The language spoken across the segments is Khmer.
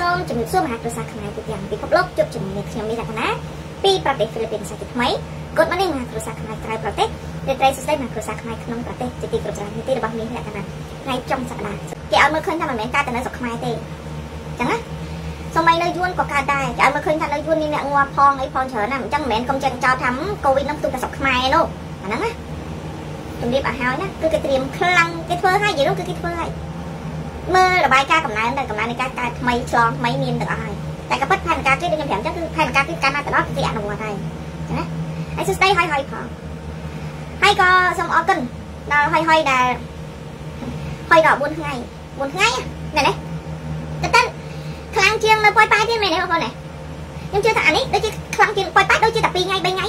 សូមជំរាបសួរមហាគ្រួសារខ្មែរទូទាំងពិភពលោកជួបជាមួយនឹងខ្ញុំនេះលក្ខណៈពីប្រទេសហ្វីលីពីនសាជាថ្មី Good morning មហាគ្រួសារខ្មែរក្រៅប្រទេសរាត្រីសួស្តីមហាគ្រួសារខ្មែរក្នុងប្រទេសជាទីគោរពច្រើននេះទីរបស់នេះលក្ខណៈថ្ងៃចុងសប្តាហ៍គេឲ្យមើលឃើញថាមិនមែនកើតតែនៅស្រុកខ្មែរទេអញ្ចឹងណាសូម្បីនៅយួនក៏កើតដែរគេឲ្យមើលឃើញថានៅយួនមានអ្នកងាប់ផងអីផងច្រើនណាស់អញ្ចឹងមិនមែនកុំចេះចោទថាកូវីដនឹងទូតែស្រុកខ្មែរនោះអាហ្នឹងណាជំរាបឲ្យហើយណាគឺគេត្រៀមខ្លាំងគេធ្វើឲ្យយីនោះគឺគេធ្វើឲ្យ មើលរបាយការណ៍កំណើនតែកំណើននៃការកើតថ្មីឆ្លងថ្មីមានទាំងអស់ហើយតែក៏ពិតផែនការគេដូចខ្ញុំប្រាប់អញ្ចឹងគឺផែនការគឺកាន់តែដល់គេអនុវត្តហើយណាហើយសួស្តីហើយហើយផងហើយក៏សូមអរគុណដល់ហើយហើយដែលហើយដល់4ថ្ងៃ4ថ្ងៃណានេះតែតែខ្លាំងជាងនៅប៉ោយប៉ែទៀតមែនទេបងប្អូនណាខ្ញុំជឿថាអានេះដូចជាខ្លាំងជាងប៉ោយប៉ែដូចជាតែ2ថ្ងៃ3ថ្ងៃណា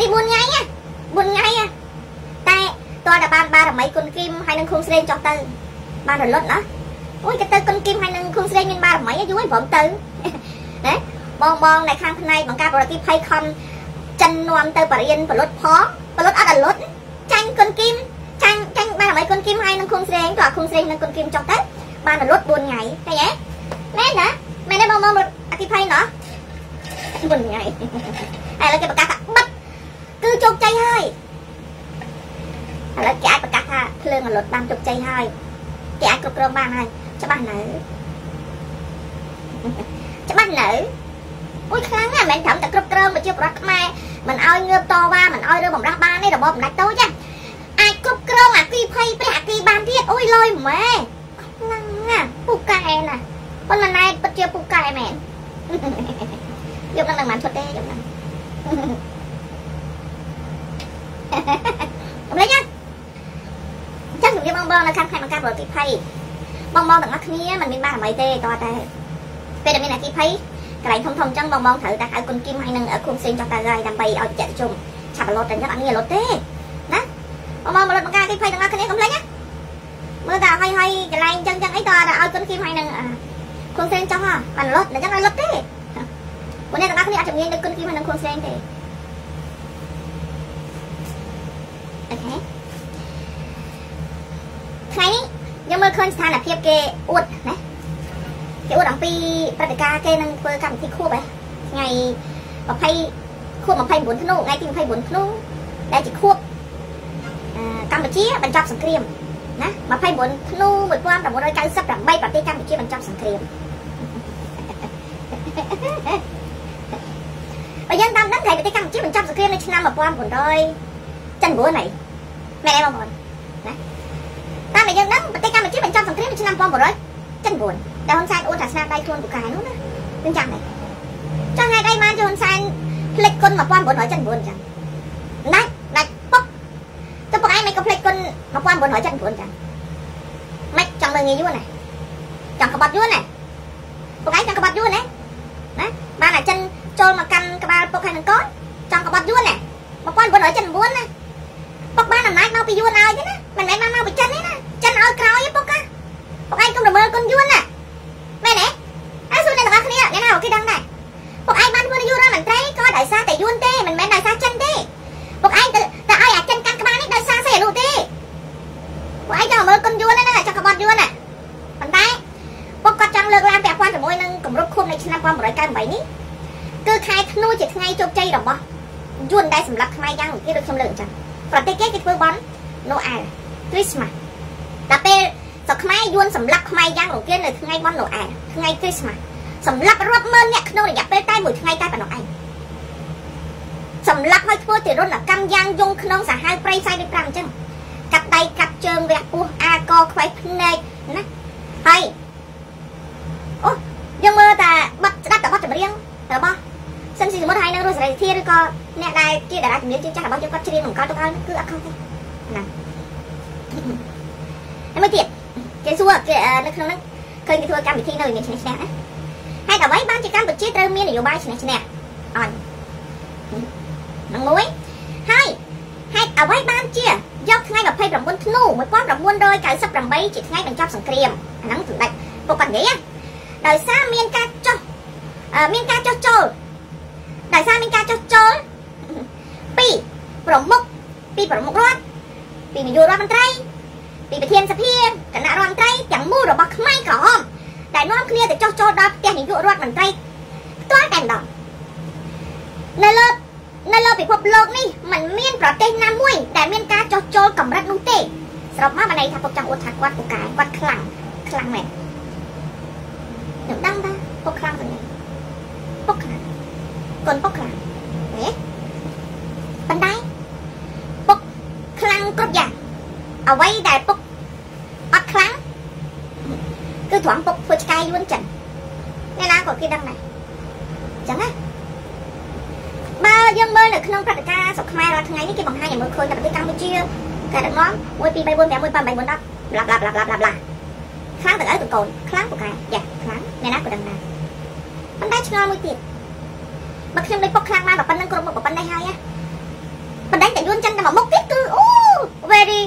នេះ4ថ្ងៃណា4ថ្ងៃតែតើតែបានបារមីគុណគីមហើយនឹងខុងស្រេងចុះទៅ បានរលត់ណាអូយក៏ទៅគុណគីមហើយនឹងខុងស្រេងមានបារមីយូរហើយព្រមទៅណាបងបងនៅខាងផ្នែកបង្កើតបរិយាភ័យខំចិននាំទៅបរិញ្ញាបលុតផងបលុតអត់អលុតចាញ់គុណគីមចាញ់ចាញ់បារមីគុណគីមហើយនឹងខុងស្រេងតើខុងស្រេងនិងគុណគីមចុះទៅបានរលត់4ថ្ងៃឃើញទេមែនណាមែនទេបងបងអតិភ័យណោះ4ថ្ងៃហើយឥឡូវគេប្រកាសថាបិទគឺជោគជ័យហើយឥឡូវគេអាចប្រកាសថាភ្លើងអលត់បានជោគជ័យហើយ គេអាចគ្រប់គ្រងបានហើយច្បាស់នៅច្បាស់នៅអូយខ្លាំងណាស់មិនត្រឹមតែគ្រប់គ្រងប្រជាប្រដ្ឋខ្មែរមិនឲ្យងើបតវ៉ាមិនឲ្យរើបំរាស់បានទេរបបអំណាចតូចណាអាចគ្រប់គ្រងអាគីភ័យព្រះអាគីបានទៀតអូយលយម៉ែខ្លាំងណាស់ពូកែណាប៉ុន្តែណែពិតជាពូកែមែនយកនឹងមិនឈុតទេយកនឹងកំលេចណា ចឹងជំរាបបងបងនៅខាងខេត្តបង្ការប្រតិភ័យបងបងទាំងអស់គ្នាមិនមានបារមីទេតោះតែពេលដែលមានអគិភ័យកន្លែងធំធំចឹងបងបងត្រូវតែហៅគុណគីមហើយនឹងគុំផ្សេងចុះទៅហើយដើម្បីឲ្យចាក់ជុំឆាប់រលត់តែចឹងអត់មានរលត់ទេណាបងបងរលត់បង្ការអគិភ័យទាំងអស់គ្នាកំលេចណាមើលតែហើយហើយកន្លែងចឹងចឹងអីតើឲ្យគុណគីមហើយនឹងគុំផ្សេងចុះបានរលត់តែចឹងឲ្យរលត់ទេពួកអ្នកទាំងអស់គ្នាអត់ជំនាញដូចគុណគីមហើយនឹងគុំផ្សេងទេអូខេថ្ងៃនេះយើងមើលឃើ ញស្ថានភាពគេអួតណាគេអួតអំពីព្រឹត្តិការណ៍គេនឹងធ្វើកម្មវិធីខួបថ្ងៃ20ខួប29ធ្នូថ្ងៃទី29ធ្នូដែលជាខួបកម្ពុជាបញ្ចប់សង្គ្រាមណា29ធ្នូ1998ប្រទេសកម្ពុជាបញ្ចប់សង្គ្រាមបើយើងតាមដឹងថាប្រទេសកម្ពុជាបញ្ចប់សង្គ្រាមនៅឆ្នាំ1900ចិន9ហើយមែនទេបងប្អូនណាតាមដែលយើងដឹងប្រទេសកម្ពុ ជាបញ្ចប់សង្គ្រាមនៅឆ្នាំ1900ចិន9តែហ៊ុនសែនអួតថាស្នាដៃខ្លួនពូកែនោះណាយើងចាំទេចង់ថ្ងៃដៃបានហ៊ុនសែនផ្លិចគុណ1900ចិន9ចឹងណាច់ដាច់ពុកទៅពុកឯងមិនក៏ផ្លិចគុណ1900ចិន9ចឹងមិនចង់មើលងាយយួនណាចង់ក្បត់យួនណាពុកឯងចង់ក្បត់យួនណាណាបានអាចិនចូលមកកាន់ក្បាលពុកហើយនឹងកូនចង់ក្បត់យួនណា1900ចិន9ណាពុកបានអំណាចមកពីយួនឲ្យទេណាមិនមែនមកពីចិនទេណាចិនឲ្យក្រោយទេ ពុកណាពុកឯងកុំរមើលគុណយួនណាមែនទេអើសួរអ្នកទាំងអស់គ្នាអ្នកណាគេដឹងដែរពុកឯងបានធ្វើនយោបាយរដ្ឋមន្ត្រីក៏ដោយសារតែយួនទេមិនមែនដោយសារចិនទេពុកឯងទៅទៅឲ្យអាចិនកាន់ក្បាលនេះដោយសារសេរូទេពុកឯងចង់មើលគុណយួនណាចង់ក្បត់យួនណាប៉ុន្តែពុកគាត់ចង់លើកឡើងពាក់ព័ន្ធជាមួយនឹងគម្រប់ខួបនៃឆ្នាំ1998នេះគឺខែធ្នូជាថ្ងៃជោគជ័យរបស់យួនដែលសម្លាប់ខ្មែរយ៉ាងគេដូចខ្ញុំលើកអញ្ចឹងប្រទេសគេគេធ្វើបន់ Noel Christmas ដល់ពេល ស្រុកខ្មែរយួនសម្លាប់ខ្មែរយ៉ាងរង្គាលនៅថ្ងៃបន់ Noel ថ្ងៃ Christmas សម្លាប់រាប់ម៉ឺនអ្នកក្នុងរយៈពេលតែមួយថ្ងៃតែប៉ុណ្ណោះឯងសម្លាប់ឲ្យធ្វើទារុណកម្មយ៉ាងយងក្នុងសាហាវព្រៃផ្សាយដូច5អញ្ចឹងកាត់ដៃកាត់ជើងវះពោះអាកខ្វៃភ្នែកណាហើយអូយើងមើលតែបាត់ស្ដាប់តែបាត់ចម្រៀងរបស់សិនស៊ីសមុទ្រហើយនៅរស់សេរីធាឬក៏អ្នកដែលជាតារាជំនាញជាងចាស់របស់យើងគាត់ច្រៀងបង្កើតទុកឲ្យគឺអត់ខុសទេណាហើយមួយទៀត គេសួរគេនៅក្នុងហ្នឹងឃើញគេធ្វើកម្មវិធីនៅមានឈ្នះឈ្នះណាហេតុអ្វីបានជាកម្ពុជាត្រូវមាននយោបាយឈ្នះឈ្នះអត់ហ្នឹងមួយហើយហេតុអ្វីបានជាយកថ្ងៃ29ធ្នូ1998ជាថ្ងៃបញ្ចប់សង្គ្រាមអាហ្នឹងសម្ដេចពុកគាត់និយាយដោយសារមានការចោះមានការចោះចូលដោយសារមានការចោះចូលពីប្រមុខពីប្រមុខរដ្ឋពីនាយករដ្ឋមន្ត្រីពីប្រធានសភា របស់ខ្មែរក្រហមដែលនាំគ្នាទៅចោះចូលដល់ផ្ទះនាយករដ្ឋមន្ត្រីផ្ទាល់តែម្ដងនៅលើនៅលើពិភពលោកនេះมันមានប្រទេសណាមួយដែលមានការចោះចូលកម្រិតនោះទេស្របមកបានន័យថាពុកចង់អួតថាគាត់ពូកែគាត់ខ្លាំងខ្លាំងមែនខ្ញុំដឹងតាពុកខ្លាំងទៅនេះពុកខ្លាំងកូនពុកខ្លាំងហ៎ប៉ុន្តែពុកខ្លាំងគ្រប់យ៉ាងអ្វីដែល 2 3 4 5 6 7 8 9 10ឡាប់ឡាប់ឡាប់ឡាប់ឡាប់ឡាខ្លាំងទាំងអីកូនកូនខ្លាំងពូកែយ៉ាខ្លាំងអ្នកណាក៏ដឹងដែរប៉ុន្តែឆ្ងល់មួយទៀតបើខ្ញុំដូចពុកខ្លាំងបានប៉ុណ្្នឹងគ្រប់មុខប៉ុណ្ណេះហើយណាបណ្ដឹងតែយួនចឹងតែមកមុខទៀតគឺអូ very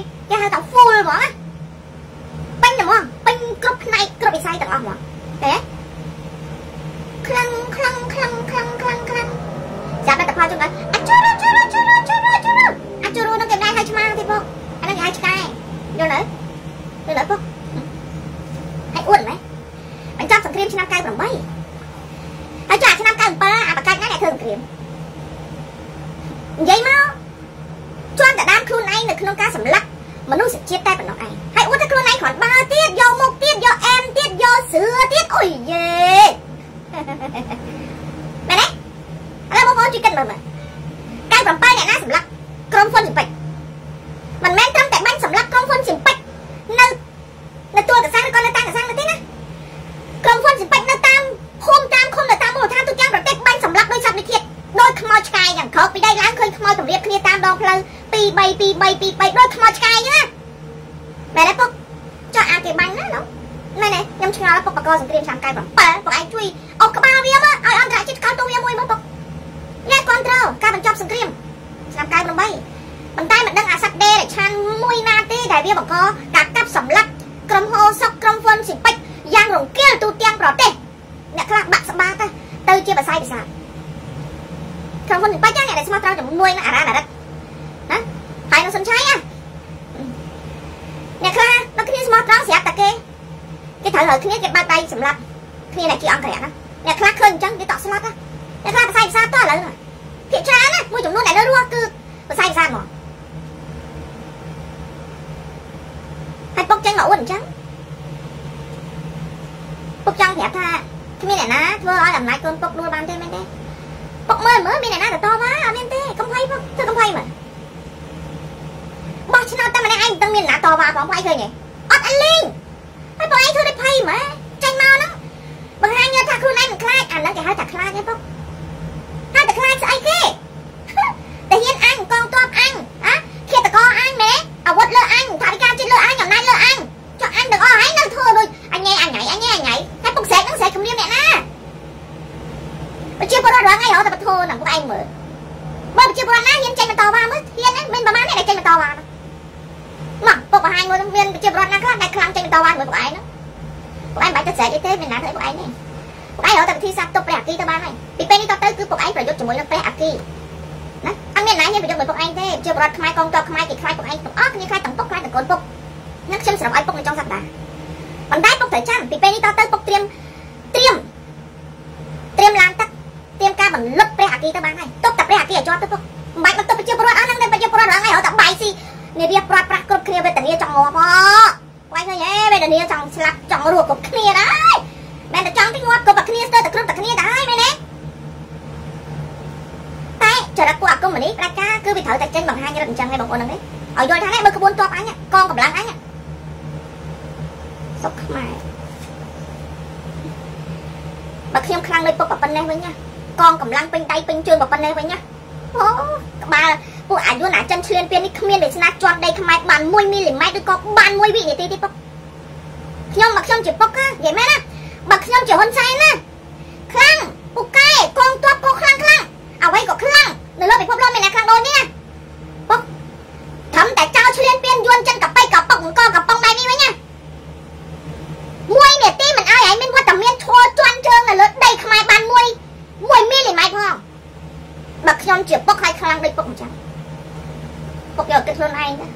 ខ្លួនឯងទេ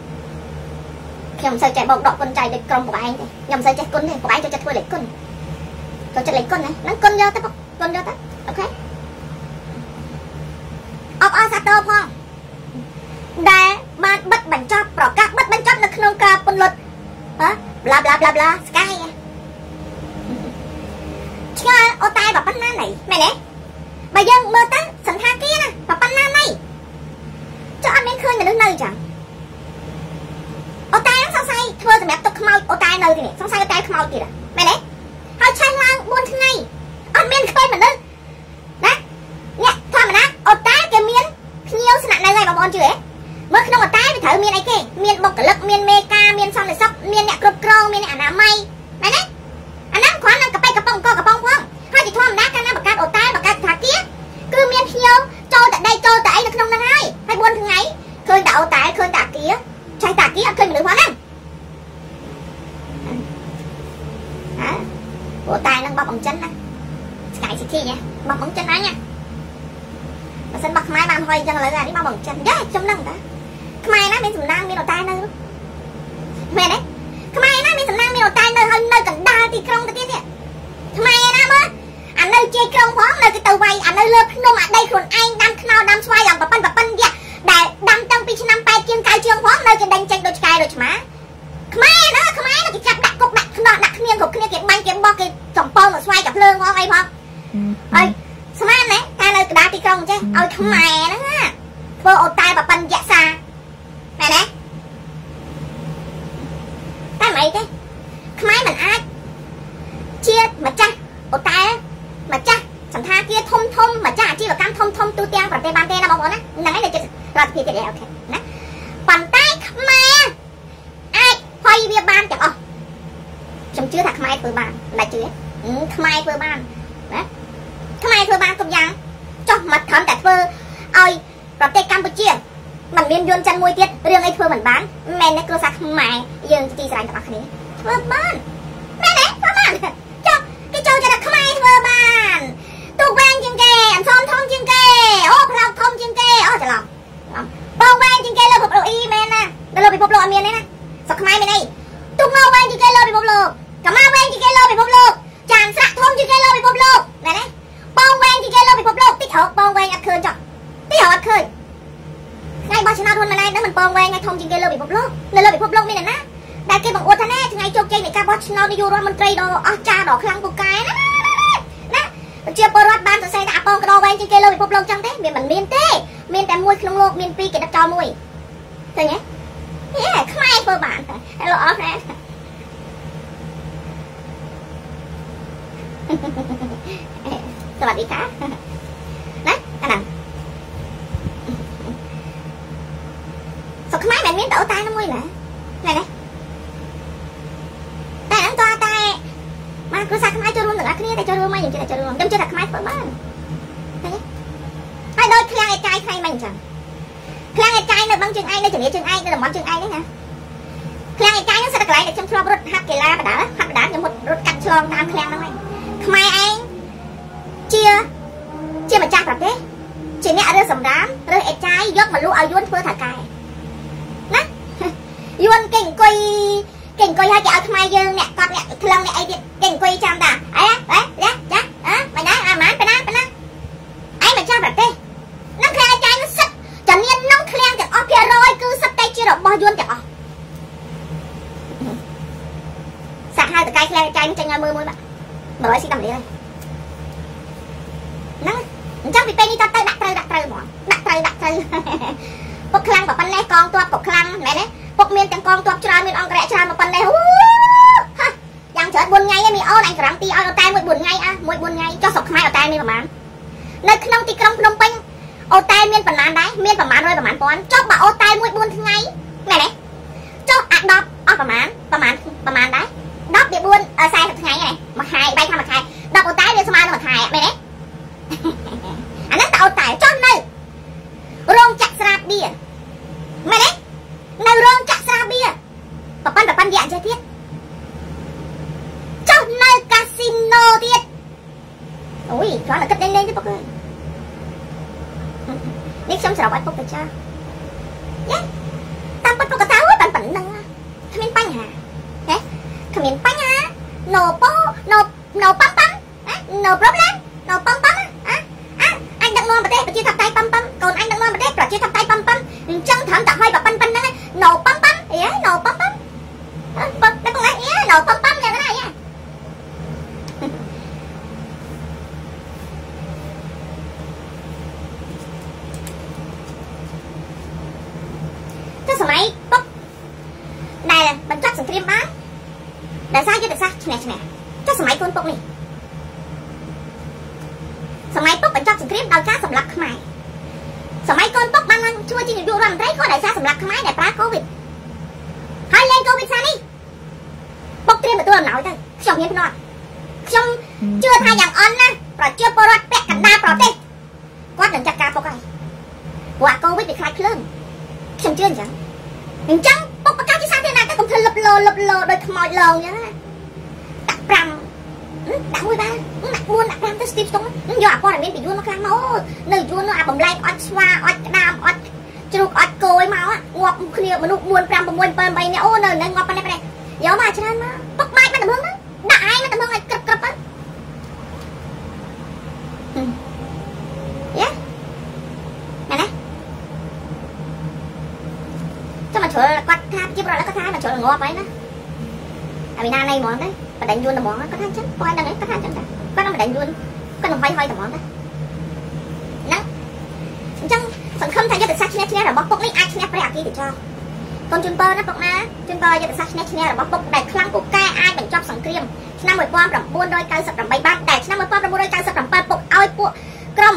ខ្ញុំមិនសូវចេះបោកដកគុណចៃដូចក្រុមពួកឯងទេខ្ញុំមិនសូវចេះគុណទេពួកឯងចូលចិត្តធ្វើលេខគុណចូលចិត្តលេខគុណណាហ្នឹងគុណយកទៅគុណយកទៅអូខេអបអរសាទរផងដែលបានបិទបញ្ចប់ប្រកាសបិទបញ្ចប់នៅក្នុងការពន្លត់ហ៎ bla bla bla bla ដូចឆ្មាខ្មែរណាខ្មែរគេចាប់ដាក់គុកដាក់ខ្នោះដាក់គ្មានគ្រប់គ្នាគេបាញ់គេបោះគេចំពើមកស្វាយកាភ្លើងមកអីផងហើយស្មានណាតែនៅកណ្ដាលទីក្រុងចេះឲ្យខ្មែរហ្នឹងណាធ្វើអូតែប៉ប៉ិនយក្សាមែនទេតែមិនអីទេខ្មែរមិនអាចជាម្ចាស់អូតែម្ចាស់សន្តាគារធំធំម្ចាស់អាជីវកម្មធំធំទូទាំងប្រទេសបានទេណាបងប្អូនណាហ្នឹងហើយដែលជារដ្ឋាភិបាលអូខេណា ban สวัสดีค่ะណាអាហ្នឹងសុខខ្មែរមិនមានតោតែនោះមួយណាណែនេះតែហ្នឹងតោតែមកគ្រូសាខ្មែរចូលរួមទាំងអស់គ្នាតែចូលរួមមកខ្ញុំជឿថាចូលរួមខ្ញុំជឿថាខ្មែរធ្វើបានឃើញហើយដោយខ្លាំងឯកាយថ្ងៃមិនអញ្ចឹងខ្លាំងឯកាយនៅបឹងជើងឯងនៅជំនាញជើងឯងនៅតំបន់ជើងឯងហ្នឹងណាខ្លាំងឯកាយហ្នឹងសិតតែកន្លែងដែលខ្ញុំធ្លាប់រត់ហាត់កីឡាបណ្ដាហាត់បណ្ដាខ្ញុំរត់កាត់ឆ្លងតាមខ្លាំងហ្នឹងឯងខ្មែរឯង ជាម្ចាស់ប្រទេសជាអ្នករើសសម្រាមរើសអេចាយយកមកលក់ឲ្យយួនធ្វើថៅកែណាយួនគេអង្គុយគេអង្គុយឲ្យគេឲ្យថ្មយើងអ្នកកាត់អ្នកថ្លឹងអ្នកអីទៀតគេអង្គុយចាំតាអីហ៎ហ៎ đó là cách đánh lên chứ bác ơi. Biết sống sợ bắt bác phải cha យ៉ាណាណាចាំមកជ្រុលគាត់ថាជីបរត់គាត់ថាមកជ្រុលងាប់ហើយណាអាវិណានៃហ្មងទេបដិញយួនត្មងគាត់ថាចឹងគាត់ដឹងគាត់ថាចឹងតែគាត់នឹងបដិញយួនគាត់នឹងហុយហុយត្មងតែហ្នឹងអញ្ចឹងសង្ឃឹមថាយុទ្ធសាស្ត្រឈ្នះឈ្នះរបស់ពុកនេះអាចឈ្នះព្រះអគិតចោលកូនជូនពរណាពុកណាជូនពរយុទ្ធសាស្ត្រឈ្នះឈ្នះរបស់ពុកដែលខ្លាំងពូកែអាចបញ្ចប់សង្គ្រាមឆ្នាំ1998បានតែឆ្នាំ1997ពុក ឲ្យពួកក្រុម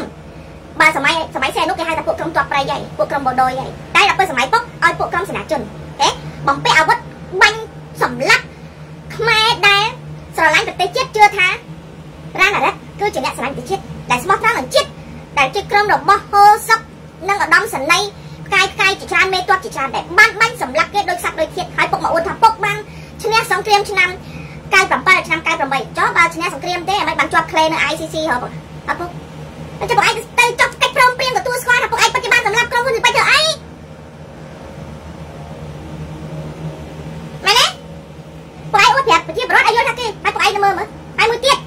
បាទសម័យសម័យសែនុកគេហៅថាពួកក្រុមជាប់ប្រៃហើយពួកក្រុមបូដូយហើយតែដល់ពេលសម័យពុកឲ្យពួកក្រុមសេនាជនទេបំពាក់អាវុធបាញ់សម្លាប់ខ្មែរដែលស្រឡាញ់ប្រទេសជាតិជឿថារ៉ានរ៉ាត់គឺជាអ្នកស្រឡាញ់ប្រទេសជាតិដែលស្មោះត្រង់នឹងជាតិដែលជាក្រុមរបស់ហូសុកនិងឧត្តមសេនីយ៍ផ្កាយផ្កាយជាច្រើនមេតបជាច្រើនដែលបានបាញ់សម្លាប់គេដោយសត្វដោយធាតហើយពុកមកអួតថាពុកបានឈ្នះសង្គ្រាមឆ្នាំ97ឆ្នាំ98ចុះបើឈ្នះសង្គ្រាមទេអ្មេចបានជាប់ក្លេនៅ ICC ហ៎ពុក អត់ពុកអញ្ចឹងពុកឯងទៅចុះកិច្ចព្រមព្រៀងទទួលស្គាល់ថាពុកឯងពិតជាបានសម្លាប់ក្រុមហ៊ុនបាច់ទៅអីមែនទេពុកឯងអួតប្រាប់ប្រជាពលរដ្ឋឲ្យយល់ថាគេហើយពុកឯងទៅមើលមើលហើយមួយទៀត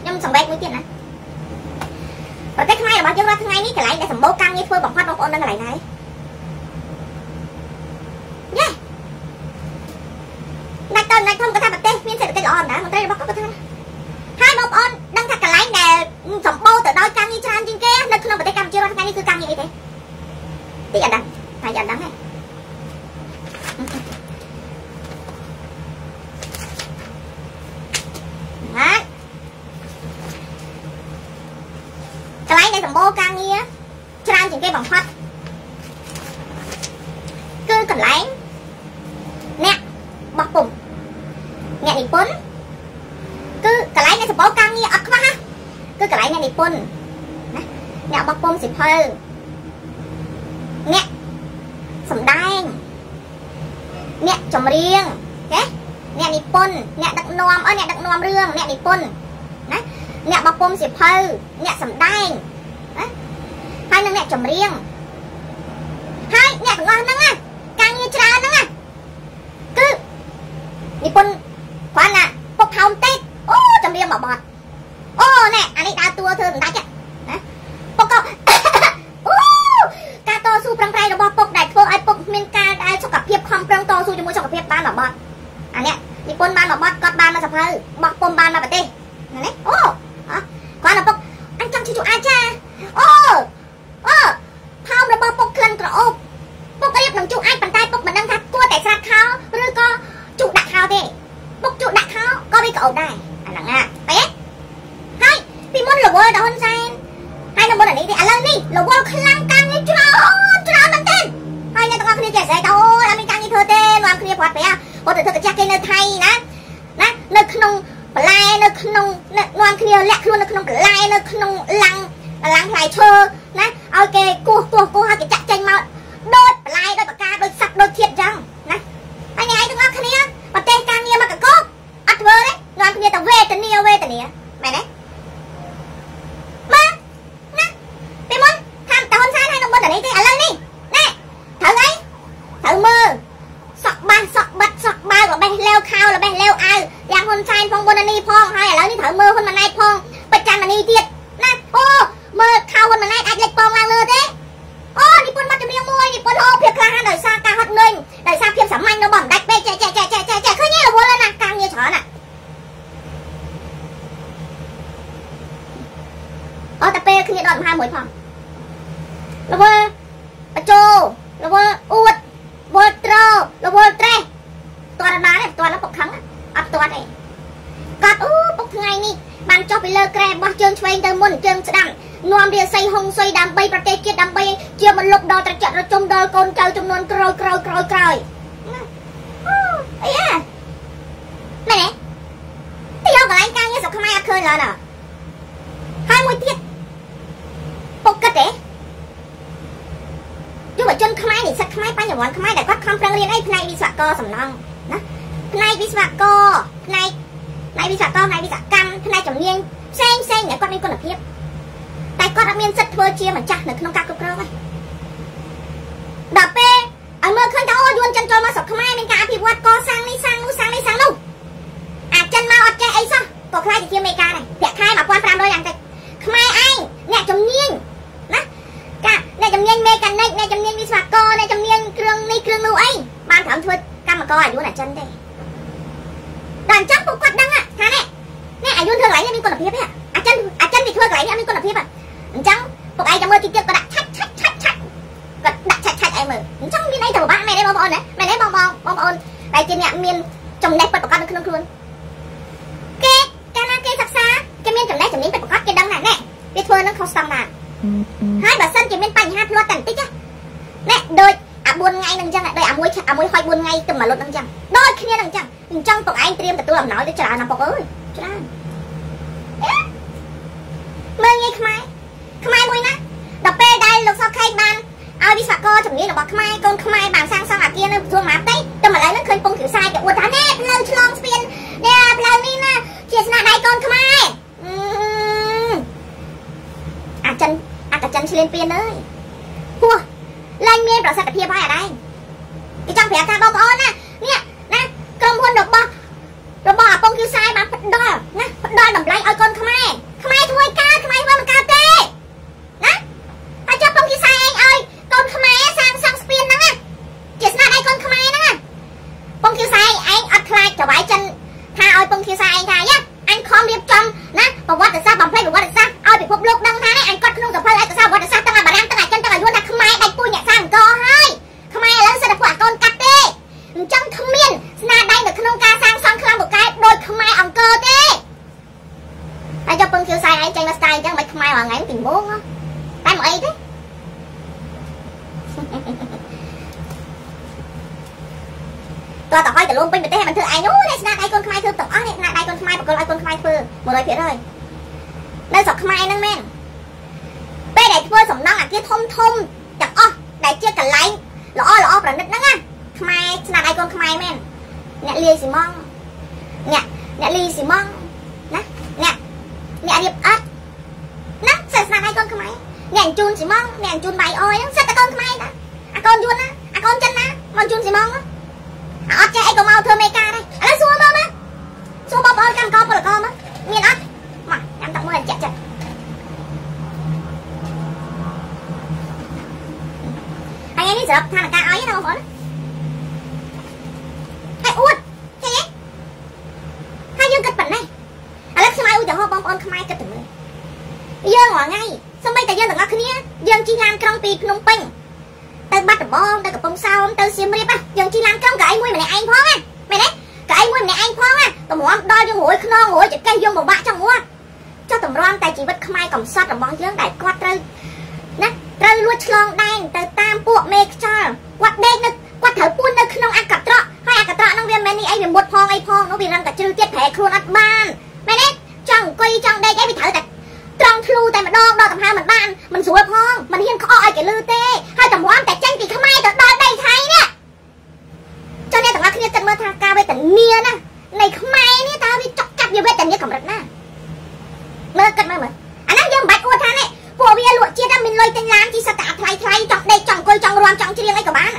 ខ្ញុំសម្បែកមួយទៀតណាប្រទេសខ្មែររបស់យើងរាល់ថ្ងៃនេះកន្លែងដែលសម្បូរកម្មងារធ្វើបំផុតបងប្អូននឹងកន្លែងណាយេណាច់ទៅណាច់ធំគាត់ថាប្រទេសមានសេដ្ឋកិច្ចល្អណាស់មន្ត្រីរបស់គាត់គាត់ថាហើយបងប្អូនដឹងថាកន្លែងដែលសម្បូរទៅដោយកម្មងារច្រើនជាងគេនៅក្នុងប្រទេសកម្ពុជារាល់ថ្ងៃនេះគឺកម្មងារអីទេទីអត់ដឹងហើយអត់ដឹងទេណាកន្លែងដែលសម្បូរការងារច្រើនជាងគេបំផុតគឺកន្លែងអ្នកបោះពុំអ្នកនិពន្ធគឺកន្លែងអ្នកសម្បូរការងារអត់ខ្វះណាគឺកន្លែងអ្នកនិពន្ធណាអ្នកបោះពុំសិភៅអ្នកសំដែងអ្នកចម្រៀងទេអ្នកនិពន្ធអ្នកដឹកនាំអើអ្នកដឹកនាំរឿងអ្នកនិពន្ធណាអ្នកបោះពុំសិភៅអ្នកសំដែងណា ហើយនឹងអ្នកចម្រៀង có ảnh luôn ở chân đây ប្រែខ្លួនអត់បានមែនទេចង់អង្គុយចង់ដេកអីវាត្រូវតែត្រង់ធ្លូតែម្ដងដល់កំហៅមិនបានមិនស្រួលផងមិនហ៊ានក្អកឲ្យគេលឺទេហើយតម្រាំតែចេញពីខ្មែរទៅដល់ដីថៃនេះចុះអ្នកទាំងអស់គ្នាគិតមើលថាការវេទនាណានៃខ្មែរនេះតើវាចុកចាប់យកវេទនាកម្រិតណាមើលគិតមើលមើលអាហ្នឹងយើងមិនបាច់អួតថានេះពួកវាលក់ជាតិមានលុយទិញឡានជីសិតតែអាថ្លៃថ្លៃចង់ដេកចង់អង្គុយចង់រាំចង់ច្រៀងអីក៏បាន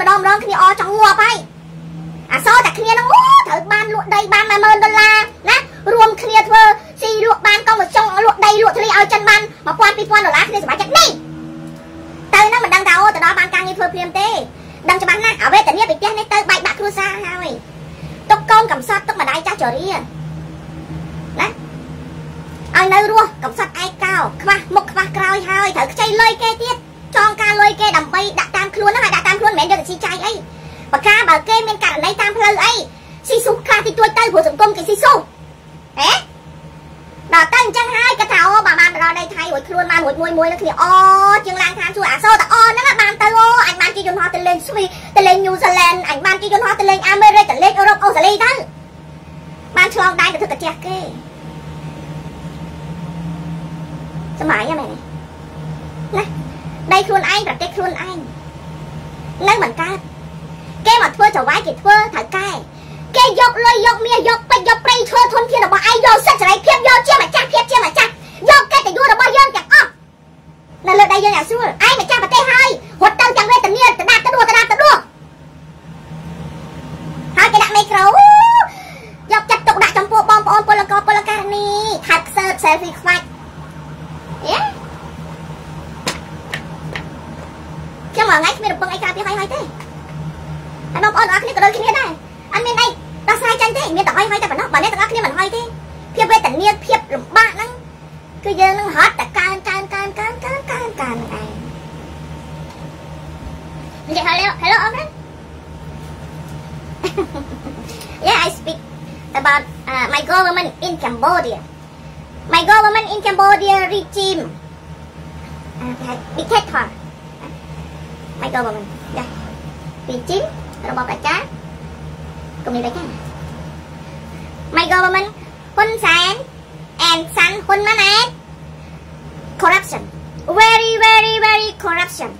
ម្ដងម្ដងគ្នាអចង់ងាប់ហើយអាសតែគ្នានឹងអូត្រូវបានលក់ដីបាន10000ដុល្លារណារួមគ្នាធ្វើស៊ីលក់បានកុំមកចង់លក់ដីលក់ធ្លីឲ្យចិនបាន1000 2000ដុល្លារគ្នាសម្រាប់ចិត្តនេះទៅនឹងមិនដឹងថាអូទៅដល់បានការងារធ្វើភ្លាមទេដឹងច្បាស់ណាស់អាវេទនាពីផ្ទះនេះទៅបែកបាក់គ្រួសារហើយទុកកូនកំសត់ទុកម្ដាយចាស់ចរិយាណាឲ្យនៅរស់កំសត់ឯកោខ្វះមុខខ្វះក្រោយហើយត្រូវខ្ចីលុយគេទៀត ចងការលុយគេដើម្បីដាក់តាមខ្លួនហ្នឹងហើយដាក់តាមខ្លួនមិនមែនយកទៅស៊ីចាយអីបើការបើគេមានករណីតាមផ្លូវអីស៊ីស៊ូខ្លះទីទួចទៅព្រោះសង្គមគេស៊ីស៊ូហេដល់ទៅអញ្ចឹងហើយគាត់ថាអូបើបានទៅដល់ដីថៃរួចខ្លួនមកមួយមួយមួយនឹងគ្នាអូជាងឡើងឋានសួគ៌អាសូតអូហ្នឹងបានទៅអូអញបានជិះយន្តហោះទៅលេងស្វីទៅលេងញូហ្សេឡង់អញបានជិះយន្តហោះទៅលេងអាមេរិកទៅលេងអឺរ៉ុបអូស្ត្រាលីទៅបានឆ្លងដែនទៅធ្វើកាជះគេសម័យហ្នឹងមែនណា ដីខ្លួនឯងប្រទេសខ្លួនឯងនៅមិនកើតគេមកធ្វើចៅវាយគេធ្វើត្រូវកែគេយកលុយយកមាសយកពេជ្រយកព្រៃឈើធនធានរបស់ឯងយកសិទ្ធិសេរីភាពយកជាម្ចាស់ភាពជាម្ចាស់យកកិត្តិយសរបស់យើងទាំងអស់នៅលើដៃយើងអាស្រួលឯងម្ចាស់ប្រទេសហើយរត់ទៅទាំងវេទនាទៅដាក់ទៅដួលទៅដាក់ទៅដួលហើយគេដាក់មីក្រូយកចិត្តទុកដាក់ចំពោះបងប្អូនពលករពលករនេះថើបខ្សើប selfie ខ្វាច់យេខ្ញុំមួយថ្ងៃគ្មានរំពឹងអីការពារហើយហើយទេហើយបងប្អូនទាំងអស់គ្នាក៏ដូចគ្នាដែរអត់មានអីដោះស្រាយចាញ់ទេមានតែហុយហុយតែប៉ុណ្ណោះបើអ្នក ទាំងអស់គ្នាមិនហុយទេភាពវេទនាភាពលំបាកហ្នឹងគឺយើងនឹងហត់តែកើនកើនកើនកើនកើនកើនកើនឯងនិយាយ hello hello អរគុណ Yeah I speak about uh, my government in Cambodia my government in Cambodia regime uh, dictator my government yeah regime របស់ប្រជាកុំនិយាយចា My government ហ៊ុនសែន and son ហ៊ុនម៉ាណែត corruption very very very corruption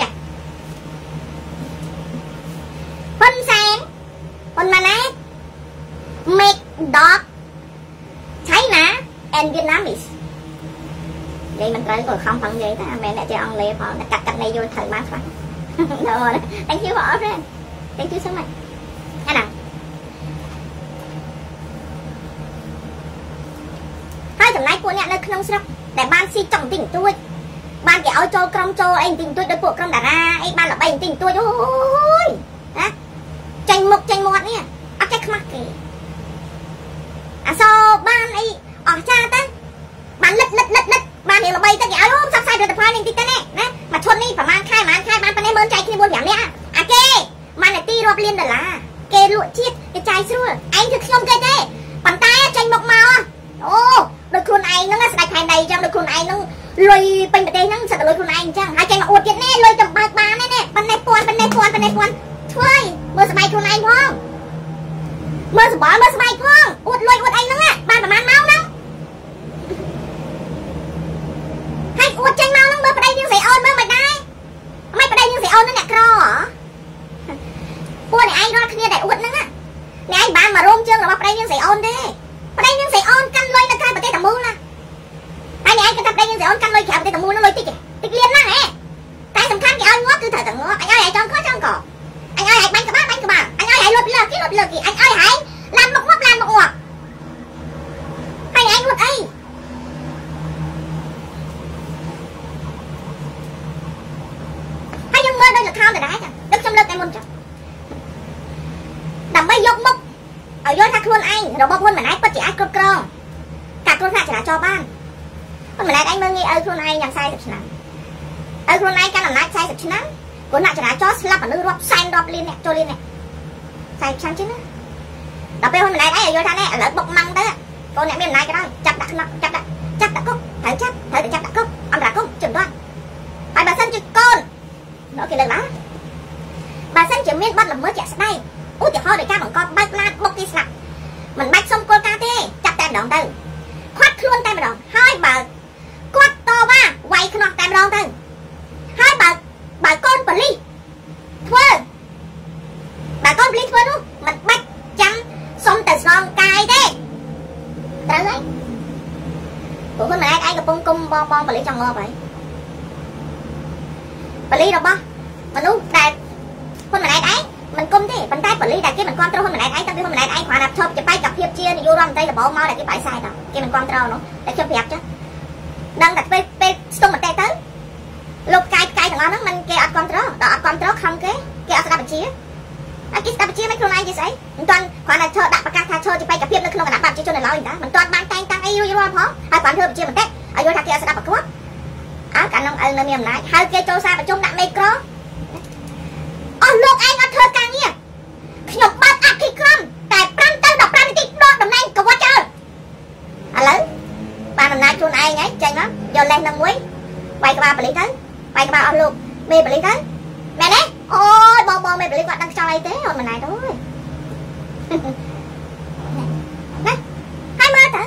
yeah ហ៊ុនសែនហ៊ុនម៉ាណែត make dog China and Vietnamese និយាយមិនត្រូវក៏ខំផឹងនិយាយតែមិនមែនអ្នកចេះអង់គ្លេសផងតែកាត់កាត់នៃយល់ត្រូវបានខ្លះ Thank you for all friend Thank you so much អាណាហើយចំណែក ពួកអ្នកនៅក្នុងស្រុកដែលបានស៊ីចង់តិចតួចបានគេឲ្យចូលក្រុមចូលអីតិចតួចដោយពួកក្រុមតារាអីបានល្បីតិចតួចអូយណាចេញមុខចេញមាត់នេះអត់ចេះខ្មាស់គេអាសបានអីអស់ចាទៅបានលិតលិតលិតលិតបានរៀងល្បីទៅគេឲ្យអូផ្សព្វផ្សាយផលិតផលនេះតិចទៅណាណាមួយឈុតនេះប្រហែលខែប្រហែលខែបានប៉ុណ្ណេះមើលចែកគ្នា4 5នាក់អាគេបាននាទីរាប់លានដុល្លារគេលក់ជាតិគេចាយស្រួលឯងគឺខ្ញុំគេទេប៉ុន្តែចេញមកមកអូ ដូចខ្លួនឯងហ្នឹងស្ដេចផែនដីអញ្ចឹងដូចខ្លួនឯងហ្នឹងលុយពេញប្រទេសហ្នឹងសិតតែលុយខ្លួនឯងអញ្ចឹងហើយចេញមកអួតទៀតនេះលុយចំបើកបាននេះប៉ុណ្ណេះពាន់ប៉ុណ្ណេះពាន់ប៉ុណ្ណេះពាន់ធ្វើឲ្យមើលស្បែកខ្លួនឯងផងមើលសបល់មើលស្បែកផងអួតលុយអួតអីហ្នឹងបានប្រហែលម៉ោងហ្នឹងហើយអួតចេញមកហ្នឹងមើលប្តីនាងស្រីអូនមើលមិនដែរមិនប្តីនាងស្រីអូនហ្នឹងអ្នកក្រហ៎ពួកអ្នកឯងរាល់គ្នាដែលអួតហ្នឹងអ្នកឯងបានមករោមជើងរបស់ប្តីនាងស្រីអូនទេប្តីនាងស្រីអូនកាន់លុយនៅក្រៅប្រទេសតែមូលណាហើយអ្នកឯង គិតថាប្តីនាងស្រីអូនកាន់លុយក្រៅប្រទេសតែមូលហ្នឹងលុយតិចទេតិចលៀនណាស់ហ៎តែសំខាន់គេឲ្យងាប់គឺត្រូវតែងាប់អញឲ្យឯងចង់ខុសចង់កអញឲ្យឯងបាញ់ក្បាលបាញ់ក្បាលអញឲ្យឯងលុតលើគេលុតលើគេអញឲ្យឯងឡានមុខងាប់ឡានមុខងាប់ហើយឯងលុតអីហើយយើងមើលដូចលខោនដដែលចឹងដូចខ្ញុំលើកតែមុនចឹងដើម្បីយកមុខឲ្យយល់ថាខ្លួនឯងរបបហ៊ុនម៉ាណែតពិតជាអាចគ្រប់គ្រងការគ្រោះថ្នាក់ចរាចរណ៍បានហ៊ុនម៉ាណែតឯងមើលងាយ ឲ្យខ្លួនឯងយ៉ាង40ឆ្នាំឲ្យខ្លួនឯងកាន់អំណាច40ឆ្នាំគ្រោះថ្នាក់ចរាចរណ៍ស្លាប់មនុស្សរាប់សែនរាប់លានអ្នកចូលលានអ្នក40ឆ្នាំជាងណាដល់ពេលហ៊ុនម៉ាណែតឯងឲ្យយល់ថានេះឥឡូវបុកម៉ាំងទៅកូនអ្នកមានអំណាចក៏ដោយចាប់ដាក់ក្នុងចាប់ដាក់ចាប់ដាក់គុកត្រូវចាប់ត្រូវតែចាប់ដាក់គុកអន្តរាគុកជំទាស់ហើយបើសិនជាកូនអូគេលើកឡើងបើសិនជាមានបទល្មើសជាក់ស្ដែងឧទាហរណ៍ដោយការបង្កប់បែកឡានបុកគេស្លាប់មិនបាច់សុំគោលការណ៍ទេចាប់តែម្ដងទៅខាត់ខ្លួនតែម្ដងហើយបើគាត់តវ៉ាវាយខ្នោះតែម្ដងទៅហើយបើបើកូនប៉ូលីសធ្វើបើកូនប៉ូលីសធ្វើនោះមិនបាច់ចាំសុំតែស្នងកាយទេត្រូវហើយ ព្រោះខ្លួនម្នាក់ឯងកំពុងគុំបងបងប៉ូលីសចង់ងាប់ហើយប៉ូលីសរបស់មនុស្សដែលខ្លួនម្នាក់ឯងមិនគុំទេប៉ុន្តែប៉ូលីសដែលគេមិនគ្រប់គ្រងហ៊ុនម៉ាណែតឯងតាំងពីហ៊ុនម៉ាណែតឯងគ្រាន់តែឈប់ជាបេក្ខភាពជានាយករដ្ឋមន្ត្រីដំបូងមកដែលគេបាយខ្សែតគេមិនគ្រប់គ្រងនោះតែខ្ញុំប្រាប់ចាដឹងតែពេលពេលស្ទង់មតិទៅលោកកាយកាយទាំងអស់ហ្នឹងមិនគេអត់គ្រប់គ្រងដល់អត់គ្រប់គ្រងខំគេគេអត់ស្ដាប់បញ្ជាហើយគេស្ដាប់បញ្ជាមិនខ្លួនឯងគេស្អីមិនទាន់គ្រាន់តែឈរដាក់ប្រកាសថាឈរជាបេក្ខភាពនៅក្នុងគណៈបព្វជិជននៅឡើយតាមិនទាន់បានតែងតាំង អីរួចរាល់ផងហើយគ្រាន់ធ្វើបញ្ជាមតិឲ្យយល់ថាគេអត់ស្ដាប់ប្រកបអើកាលនោះឪនៅមានអំណាចហៅគេចូលសារប្រជុំដាក់មេក្រូអស់លោកឯងអត់ធ្វើការងារខ្ញុំបើកអគិក្រមតែ5ទៅ15នាទីដកតំណែងកវត្តចោលឥឡូវបានអំណាចខ្លួនឯងហើយចេញមកយកលេសនឹងមួយវាយក្បាលបលិសទៅវាយក្បាលអស់លោកមេបលិសទៅមែនទេអូយបងបងមេបលិសគាត់ដឹងខ្យល់អីទេអូនមិនណែទៅអើយណាហើយមើលទៅ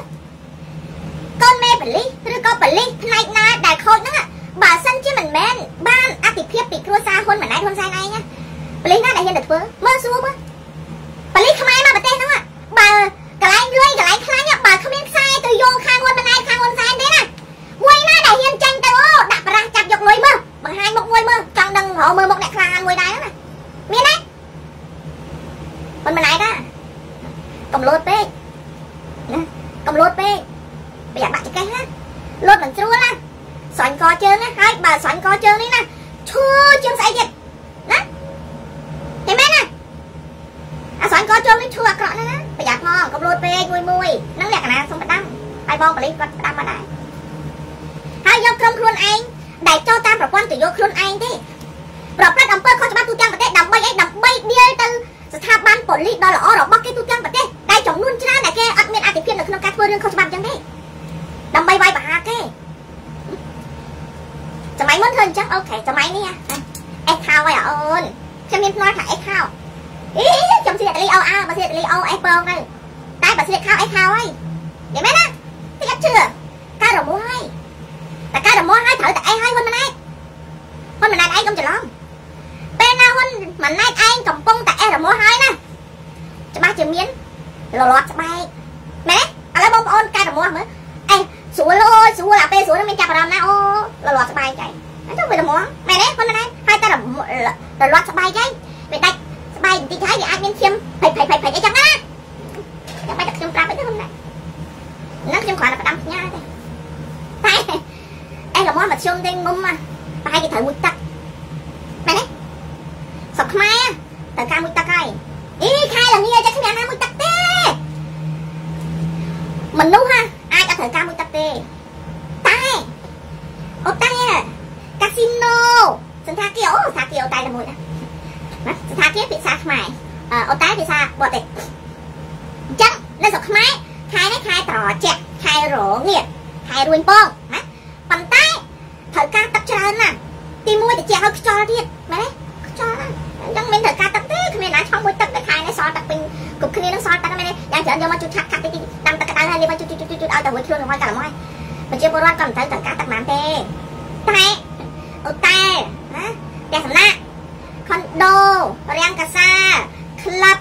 កូនមេបលិសឬក៏បលិសផ្នែកណាដែលខូចហ្នឹងបើសិនជាមិនមែនបានអតិភិបពីគ្រួសារ ហ៊ុនម៉ាណែតហ៊ុនសែនឯងបលិសណាដែលហ៊ានទៅធ្វើមើលសួរមើលបលិសខ្មែរមកប្រទេសហ្នឹងបើកន្លែងរឿយកន្លែងខ្លាញ់បើគ្មានខ្សែទៅយោងខាងហ៊ុនម៉ាណែតខាងហ៊ុនសែនទេណាមួយណាដែលហ៊ានចាញ់ទៅអូដាក់ប្រាស់ចាប់យកលុយមើលបង្ហាញមុខមួយមើលចង់ដឹងរកមើលមុខអ្នកខ្លាមួយដែរណាមានទេហ៊ុនម៉ាណែតណាកំលោតពេកណាកំលោតពេកប្រយ័ត្នបាក់ចកេះណាលោតមិនស្រួលណាស្រាញ់កជើងណាហើយបើស្រាញ់កជើងនេះណាឈឺជាងស្អីទៀតណាឃើញមែនណា អាស្រាញ់កជើងនេះឈឺអាក្រក់ណាស់ណាប្រយ័ត្នផងកំលោតពេកមួយមួយហ្នឹងលក្ខណៈសុំផ្ដាំហើយបងប៉ូលីសគាត់ផ្ដាំមកដែរហើយយកក្រុមខ្លួនឯងដែលចូលតាមប្រព័ន្ធទៅយកខ្លួនឯងទេប្រព្រឹត្តអំពើខុសច្បាប់ទូទាំងប្រទេសដើម្បីអីដើម្បីដៀលទៅស្ថាប័នប៉ូលីសដ៏ល្អរបស់គេទូទាំងប្រទេសដែលចំនួនច្រើនដែលគេអត់មានអធិភាពនៅក្នុងការធ្វើរឿងខុសច្បាប់ចឹងទេដើម្បីវាយប្រហារគេសម័យមុនធ្វើអញ្ចឹងអូខេសម័យនេះអេខោហើយអូនខ្ញុំមានភ្នាល់ថាអេខោ អីខ្ញុំស្លៀកតលីអូអើបើស្លៀកតលីអូអេពងទៅតែបើស្លៀកខោអេខោហើយយល់មែនណាតិចអត់ជឿការរមួលហើយតែការរមួលហើយត្រូវតែអេហើយហ៊ុនម៉ាណែតហ៊ុនម៉ាណែតឯងកុំច្រឡំពេលណាហ៊ុនម៉ាណែតឯងកំពុងតែអេរមួលហើយណាច្បាស់ជាមានលលាត់ស្បែកមែនឥឡូវបងប្អូនកែរមួលមើលអេស្រួលអើយស្រួលអាពេលស្រួលមានចាប់អារម្មណ៍ណាអូលលាត់ស្បែកចៃអញ្ចឹងវារមួលមែនទេហ៊ុនម៉ាណែតហើយតែរលាត់ស្បែកចៃវាដាច់ ស្បែកបន្តិចហើយវាអាចមានឈាមភ័យភ័យភ័យភ័យអីចឹងណាចាំបាច់តែខ្ញុំប្រាប់ទេហ៊ុនម៉ាណែតហ្នឹងខ្ញុំគ្រាន់តែផ្ដាំផ្ញើទេតែអេលមាត់មកជុំទេងុំប្រហែលគេត្រូវមួយទឹកមែនទេស្រុកខ្មែរត្រូវការមួយទឹកហើយអីខែល្ងាចចិត្តគ្មានណាមួយទឹកទេមនុស្សអាចអត់ត្រូវការមួយទឹកទេតែអូតែកាស៊ីណូសន្តាគារអូសន្តាគារអូតែតែមួយណា ណាសន្តាគារភាសាខ្មែរអូតែភាសាបរទេសអញ្ចឹងនៅស្រុកខ្មែរខែនេះខែត្រជាក់ខែរងៀតខែរួញពងណាប៉ុន្តែត្រូវការទឹកច្រើនណាស់ទីមួយតិចឲ្យខ្យល់ទៀតមែនទេខ្យល់ណាអញ្ចឹងមានត្រូវការទឹកទេគ្មានណាឆុងមួយទឹកតែខែនេះសល់ទឹកពេញគ្រប់គ្នានឹងសល់ទឹកមែនទេយ៉ាងច្រើនយកមកជូតឆាត់ខាត់តិចតាមទឹកក្តៅហើយលាបមកជូតជូតជូតជូតឲ្យតែមួយខ្លួនរបស់កាលមកប្រជាពលរដ្ឋក៏មិនត្រូវត្រូវការទឹកណាទេតែអូតែណាផ្ទះសំណាក់ ខុនដូរាំងកាសាក្លឹប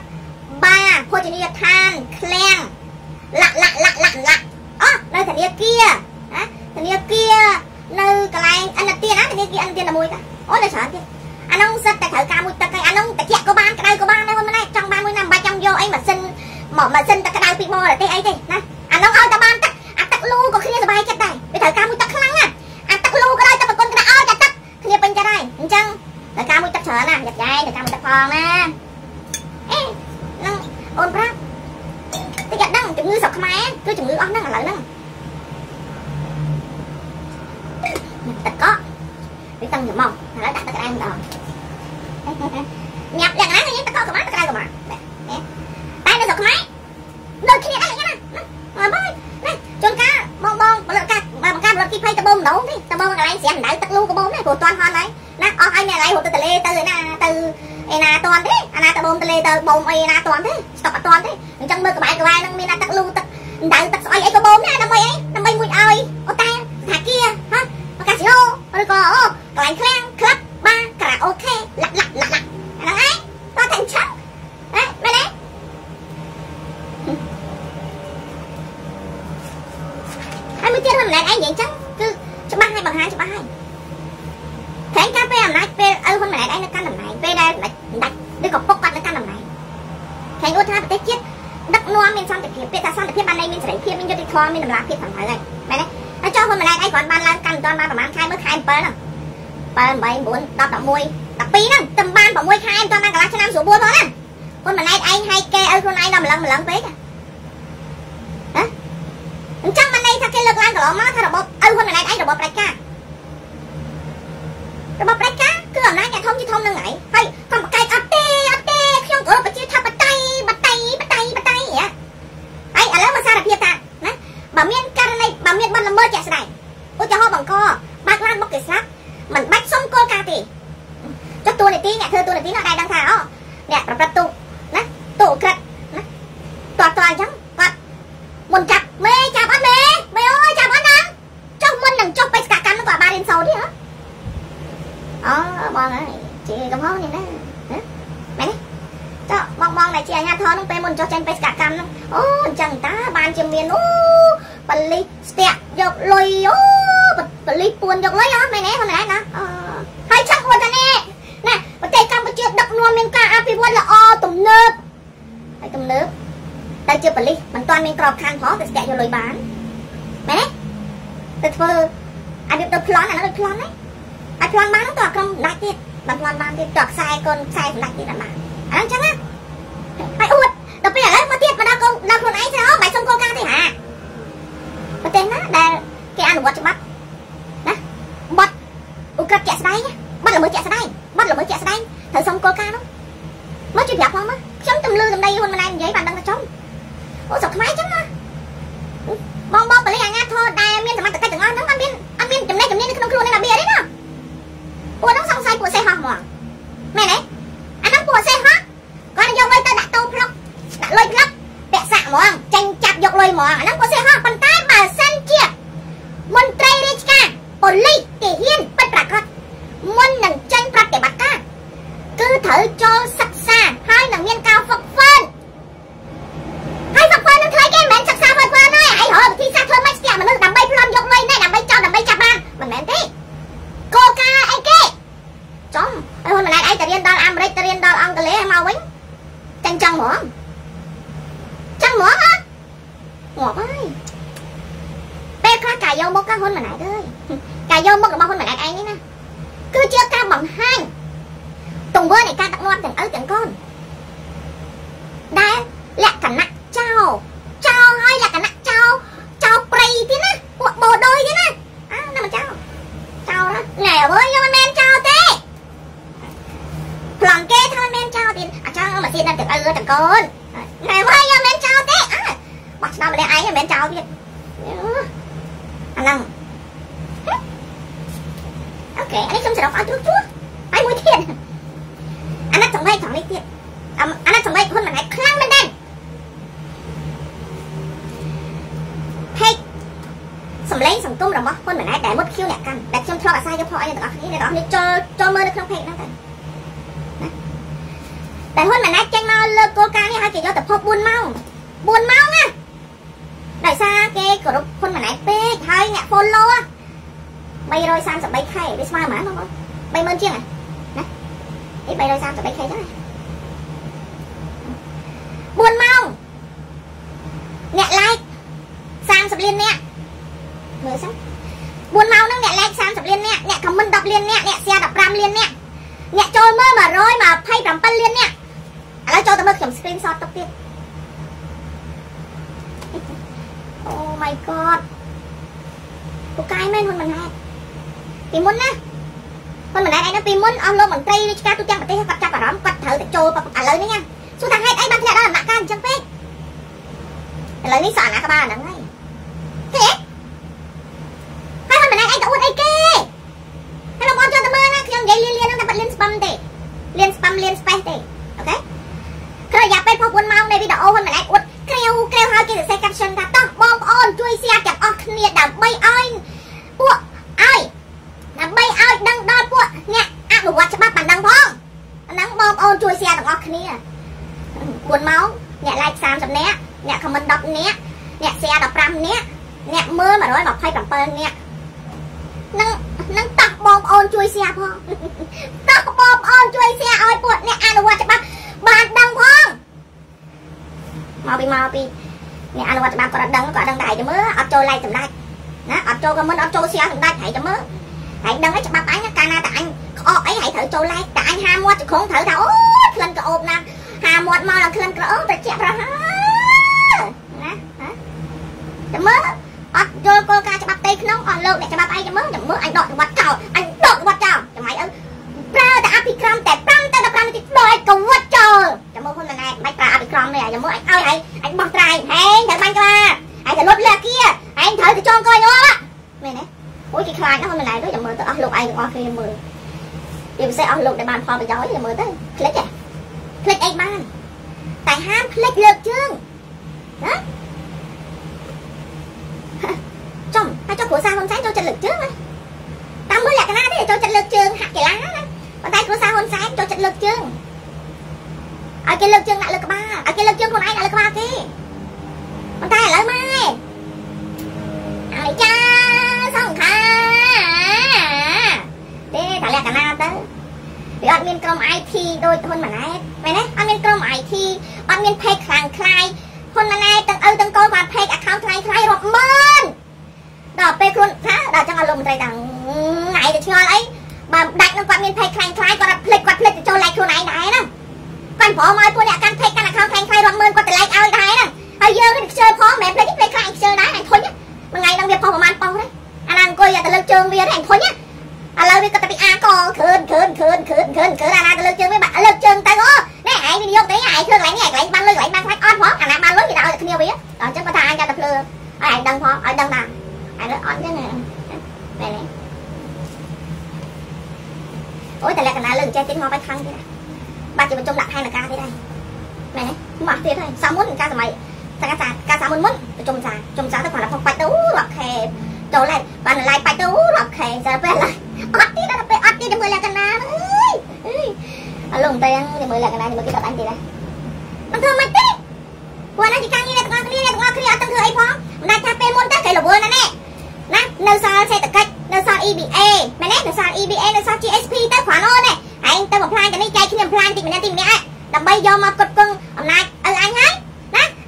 បារភោជនីយដ្ឋានឃ្លាំងលាក់លាក់លាក់លាក់លាក់អូនៅធនាគារណាធនាគារនៅកន្លែងអន្តទានណាធនាគារអន្តទានតែមួយតាអូនៅច្រើនទៀតអានោះសិតតែត្រូវការមួយទឹកឯអានោះតិចក៏បានក្តៅក៏បានដែរហ៊ុនម៉ាណែតចង់បានមួយណាមិនបាច់ចង់យកអីម៉ាស៊ីនមកម៉ាស៊ីនទឹកក្តៅពីបរទេសអីទេណាអានោះឲ្យតែបានទឹកអាទឹកលូក៏គ្នាសុបាយចិត្តដែរវាត្រូវការមួយទឹកខ្លាំងណាអាទឹកលូក៏ដោយតែប្រគុណក្តៅឲ្យតែទឹកគ្នាពេញចិត្តហើយអញ្ចឹងត្រូវការមួយទឹកច្រើនណាយ៉ាប់យ៉ែត្រូវការមួយទឹកផងណាអេនឹងអូនប្រាប់តិចដឹងជំងឺស្រុកខ្មែរគឺជំងឺអស់ហ្នឹងឥឡូវហ្នឹងទឹកកកវាតឹងច្រមុះឥឡូវដាក់ទឹកក្តៅម្ដងញ៉ាំយ៉ាងណាញ៉ាំទឹកកកក៏បានទឹកក្តៅក៏បានតែនៅស្រុកខ្មែរដូចគ្នាដែរយ៉ាងណាអើបងណាជួនកាលបងបងផលិតការបង្កើតផលិតគីភ័យតបោម្ដងទេតបោកន្លែងស្រាំដៅទឹកលូកបោនេះព្រោះតាន់ហន់ហើយ ណាអស់ឲ្យអ្នកឡៃរត់ទៅទលេទៅណាទៅឯណាតាន់ទេអាណាទៅបូមទលេទៅបូមអីណាតាន់ទេស្តុកអត់តាន់ទេអញ្ចឹងមើលក្បែរក្បែរហ្នឹងមានទឹកលូទឹកដៅទឹកស្អុយអីក៏បូមដែរដើម្បីអីដើម្បីមួយឲ្យអូតែថាគាហ៎កាស៊ីណូឬក៏អូកន្លែងឃ្លាំងក្លឹបបារការ៉ាអូខេលាក់លាក់លាក់លាក់អាហ្នឹងឯងតោះតែអញ្ចឹងហ៎មែនទេហើយមួយទៀតហ្នឹងម្នាក់ឯងនិយាយអញ្ចឹងគឺច្បាស់ហើយបង្ហាញច្បាស់ហើយតែការពេលអំណាចពេលឪហ៊ុនម៉ាណែតឯងនៅកាន់តំណែងពេលដែលមិនដាច់ឬក៏ពុកគាត់នៅកាន់តំណែងតែឧទាហរណ៍ប្រទេសជាតិដឹកនាំមានសន្តិភាពពាក្យថាសន្តិភាពបានន័យមានសេរី ភាពមានយុត្តិធម៌មានតម្លាភាពផងហើយមែនទេហើយចុះហ៊ុនម៉ាណែតឯងគាត់បានឡើងកាន់មិនទាន់បានប្រហែលខែមើលខែ7ហ្នឹង7 8 9 10 11 12ហ្នឹងតែបាន6ខែមិនទាន់បានកន្លះឆ្នាំស្រួលបួលផងណាហ៊ុនម៉ាណែតឯងហើយកែឲ្យខ្លួនឯងដល់ម្លឹងម្លឹងពេកហ៎អញ្ចឹងមិនន័យថាគេលើកឡើងកន្លងមកថារបបឲ្យហ៊ុនម៉ាណែតឯងរបបផ្ដាច់ការរបបផ្ដាច់ការគឺអំណាចអ្នកធំជាធំនឹងហើយហើយកំប្រកែកអត់ទេអត់ទេខ្ញុំគោរពប្រជាធិបតេយ្យបតេយ្យបតេយ្យបតេយ្យហ៎ហើយឥឡូវមកសារភាពថាណាបើមានករណីបើមានបទល្មើសជាក់ស្ដែងឧទាហរណ៍បង្កបាក់ឡានបុកគេស្លាប់មិនបាច់សុំគោលការណ៍ទេចុះតួនាទីអ្នកធ្វើតួនាទីនោះដែរដឹងថាអូអ្នកប្រព្រឹត្តទូណាទូក្រិតណាតើតើអញ្ចឹងគាត់មុនចាប់មេចាប់អត់មេមេអើយចាប់អត់ណាចុះមុននឹងចុះបេសកកម្មនោះគាត់បានរៀនសូត្រទេហ៎អូបងហើយជាកំហុសនេះណាមែនទេចុះបងបងដែលជាអាញាធរនោះពេលមុនចុះចេញបេសកកម្មនោះអូអញ្ចឹងតាបានជាមានអូបលិស្ទាក់យកលុយអូបលិពួនយកលុយអត់មែនទេហ្នឹងណាអូហើយឆាក់អួតតានេះណាប្រទេសកម្ពុជាដឹកនាំមានការអភិវឌ្ឍល្អទំនើបហើយទំនើបតែជាបលិសមិនទាន់មានក្របខ័ណ្ឌផងតែស្ទាក់យកលុយបានមែនទេទៅធ្វើអាយុ ទៅប្លន់អានោះដូចប្លន់ហ្នឹងហើយប្លន់បានទៅក្រុមដាច់ទៀតបានប្លន់បានទៀតតខ្សែកូនខ្សែសម្ដេចទៀតអត់បានអាហ្នឹងចឹងណាហើយអួតដល់ពេលឥឡូវមកទៀតមកដល់កូនដល់ខ្លួនឯងទៅអូបាយសុំកោការទេហាប្រទេសណាដែលគេអនុវត្តច្បាប់ណាបត់ឧក្រិដ្ឋជាក់ស្ដែងបត់ល្មើសជាក់ស្ដែងបត់ល្មើសជាក់ស្ដែងត្រូវសុំកោការនោះមកជួយប្រាប់ផងមកខ្ញុំទំលឺសម្ដីហ៊ុនម៉ាណែតនិយាយបានដឹងតែចុងអូស្រុកខ្មែរចឹងណាបងបងបលិអាញាធរដែលមានសមត្ថកិច្ចទាំងអស់ហ្នឹងអត់មានអត់មានចំណេះជំនាញនៅក្នុងខ្លួននេះណាបៀទេណាពួកហ្នឹងសង្ស័យពួកសេះហោះហ្មងមែនទេអាហ្នឹងពួកសេះហោះគាត់យកលុយទៅដាក់តូផ្លុកដាក់លុយផ្លុកពាក់សាក់ហ្មងចេញចាប់យកលុយហ្មងអាហ្នឹងពួកសេះហោះប៉ុន្តែបើសិនជាមន្ត្រីរាជការប៉ូលីសគេហ៊ានពិតប្រាកដមុននឹងចេញប្រតិបត្តិការគឺត្រូវចូលសិក្សាហើយនឹងមានការហ្វឹកហ្វឺនហើយហ្វឹកហ្វឺននឹងធ្វើគេមិនមែនសិក្សាហ្វឹកហ្វឺនទេឯងរកវិធីសាស្ត្រធ្វើម៉េចស្ទះមនុស្សដើម្បីប្លន់យកលុយនេះដើម្បីចោលដើម្បីចាប់បានមិនមែនទេគោលការណ៍អីគេចំហើយហ៊ុនម៉ាណែតឯងទៅរៀនដល់អាមេរិកទៅរៀនដល់អង់គ្លេសមកវិញចាញ់ចង់ហ្មងចឹងហ្មងហ៎ងាប់ហើយពេលខ្លះការយកមុខក៏ហ៊ុនម៉ាណែតអើយការយកមុខរបស់ហ៊ុនម៉ាណែតឯងនេះណាគឺជាការបង្ហាញទង្វើនៃការដឹកនាំទាំងឪទាំងកូនដែលលក្ខណៈចោលចោលហើយលក្ខណៈចោល ទាំងឪទាំងកូនណែវិញអត់មែនចោលទេអើបោះ ឆ្នាំម្នាក់ឯងមិនមែនចោលទៀតអាហ្នឹងអូខេអានេះខ្ញុំសរុបឲ្យត្រួសត្រាសហើយមួយទៀតអាណិតចំបេកខាងនេះទៀតអាណិតចំបេកហ៊ុនម៉ាណែតខ្លាំងមែនទេពេកសម្លេងសង្គមរបស់ហ៊ុនម៉ាណែតដែលមុតខៀវអ្នកកម្មដែលខ្ញុំធ្លាប់អាស្រ័យយកផងអីទាំងអស់គ្នាអ្នកនរគ្នាចូលចូលមើលនៅក្នុងពេកហ្នឹងទៅតែហ៊ុនម៉ាណែតចេញមកលើកគោលការណ៍នេះឲ្យគេយកទៅភព4ម៉ោង4ម៉ោងណា ដោយសារគេគោរពហ៊ុនម៉ាណែតពេកហើយអ្នក follow 333k វាស្មើប៉ុន្មានបងប្អូន30000ជាងណានេះ 333k ចឹងណា4ម៉ោងអ្នក like 30លានអ្នកមើលសិន4ម៉ោងហ្នឹងអ្នក like 30លានអ្នកអ្នក comment 10លានអ្នកអ្នក share 15លានអ្នកអ្នកចូលមើល127លានអ្នកឥឡូវចូលទៅមើលខ្ញុំ screenshot ទុកទៀត my god ពូកាយមែនហ៊ុនម៉ាណែតពីមុនណាហ៊ុនម៉ាណែតឯនោះពីមុនអស់លោកមន្ត្រីរាជការទូទាំងប្រទេសគាត់ចាប់អារម្មណ៍គាត់ត្រូវតែចូលឥឡូវនេះណាសួរថាហេតុអីបានធ្លាក់ដល់ដំណាក់កាលអញ្ចឹងពេកឥឡូវនេះសក់អាណាក្បាលហ្នឹងហើយទេហើយហ៊ុនម៉ាណែតឯងទៅអួតអីគេហើយបងប្អូនចូលទៅមើលណាខ្ញុំនិយាយលៀនលៀនហ្នឹងតែបាត់លៀនស្ប៉ាំទេលៀនស្ប៉ាំលៀនស្ប៉េសទេអូខេក្រោយរយៈពេល6ម៉ោងនៃវីដេអូហ៊ុនម៉ាណែតអួតក្រាវក្រាវហើយគេសរសេរ caption ថាតោះបងប្អូនជួយ share ទាំងអស់គ្នាដើម្បីឲ្យពួកឲ្យដើម្បីឲ្យដឹងដល់ពួកអ្នកអនុវត្តច្បាប់បានដឹងផងហ្នឹងបងប្អូន ជួយ share ទាំងអស់គ្នា4ម៉ោងអ្នក like 30នាក់អ្នក comment 10នាក់អ្នក share 15នាក់អ្នកមើល127នាក់នឹងនឹងតោះបងប្អូនជួយ share ផងតោះបងប្អូនជួយ share ឲ្យពួកអ្នកអនុវត្តច្បាប់បានដឹងផងមកពីមកពីអ្នកអនុវត្តច្បាប់គាត់ដឹងគាត់ដឹងតែឯងមើលអត់ចូល like សម្ដេចណាអត់ចូល comment អត់ចូល share សម្ដេចឯងទៅមើលឯងដឹងឯងច្បាប់អញកាលណាតែអញក្អកអីហើយត្រូវចូល like តែអញហាមាត់ចង្ខងត្រូវថាអូ ក្លិនក្អូបណាស់ហាមាត់មកដល់ក្លិនក្រអូបត្រជាក់ប្រហើណាតែមើលអត់យល់គោលការណ៍ច្បាប់តេក្នុងអស់លោកអ្នកច្បាប់អីចាំមើលចាំមើលអញដកច្បាប់ចោលអញដកច្បាប់ចោលចាំអីអើប្រើតែអភិក្រមតែ5ទៅ15នាទីដកឲ្យកវត្តចោលចាំមើលហ៊ុនម៉ាណែតមិនប្រើអភិក្រមទេចាំមើលអញឲ្យហើយអញបោះត្រាយហេងត្រូវបាញ់ក្បាលអញទៅលុតលាគៀអញត្រូវទៅចងកយងាប់មែនទេអូយគេខ្លាចណាស់ហ៊ុនម៉ាណែតទៅចាំមើលទៅអស់លោកឯងទាំងអស់គ្នាមើលវាពិសេសអស់លោកដែលបានផលប្រយោជន៍ចាំមើលទៅค ลิกไอ้บ้านแต่ห้ามคลิกเลิกจึ้ง មន្ត្រីទាំងថ្ងៃទៅឆ្ងល់អីបើដាច់នឹងគាត់មាន page ខ្លាំងខ្លាយគាត់អត់ភ្លេចគាត់ភ្លេចទៅចូល like ខ្លួនឯងដែរណាគាត់ព្រមឲ្យពួកអ្នកកាន់ page កាន់ account ខ្លាំងខ្លាយរាប់ម៉ឺនគាត់ទៅ like ឲ្យដែរណាហើយយើងនេះខ្ជិលផងមិនមែនភ្លេចភ្លេចខ្លាំងខ្ជិលដែរអញធុញមួយថ្ងៃហ្នឹងវាផុសប្រហែលប៉ុសទេអាណាអង្គុយទៅលើជើងវាទេអញធុញណាឥឡូវវាក៏ទៅពីអាកខឿនខឿនខឿនខឿនខឿនខឿនអាណាទៅលើជើងវាបាក់លើជើងទៅអូនេះឯងវាយកទៅឯងធ្វើកន្លែងនេះឯងកន្លែងបានលុយកន្លែងបានខ្លាចអត់ផងអាណាបានលុយគេដាក់ឲ្យតែគ្នាវាដល់អញ្ចឹងគាត់ថាអញចាប់ទៅភ្លើឲ្យឯងដឹងផងឲ្យដឹងថាឯងអត់អញ្ចឹងមែ នទេអូយតែលក្ខណៈលើកចេះទៀតមកបាយខាងទៀតបាត់ជាបញ្ចុំដាក់ផែនការទៀតហើយមែនទេមកទៀតហើយសាមុនការសម័យតែការការសាមុនមុនប្រជុំសាជុំសាទៅគាត់ផុសបាច់ទៅរាប់ខែចូលឡែបានឡាយបាច់ទៅរាប់ខែទៅពេលឡាយអត់ទៀតដល់ពេលអត់ទៀតមើលលក្ខណៈអើយអើយអលងតែមើលលក្ខណៈមើលគេដល់អញទៀតណាមិនធ្វើមិនទេពួកណាជាការងារអ្នកទាំងអស់គ្នាអ្នកទាំងអស់គ្នាអត់ទាំងធ្វើអីផងមិនដាច់ថាពេលមុនទៅគេរវល់ណាស់ណាណា នៅសល់សេដ្ឋកិច្ចនៅសល់ EBA មែនទេនៅសល់ EBA នៅសល់ GSP ទៅគ្រាន់អូនឯងទៅបំផ្លាញទៅនេះចែកគ្នាបំផ្លាញតិចម្នាក់តិចម្នាក់ដើម្បីយកមកកត់គង់អំណាចឪអញហើយណា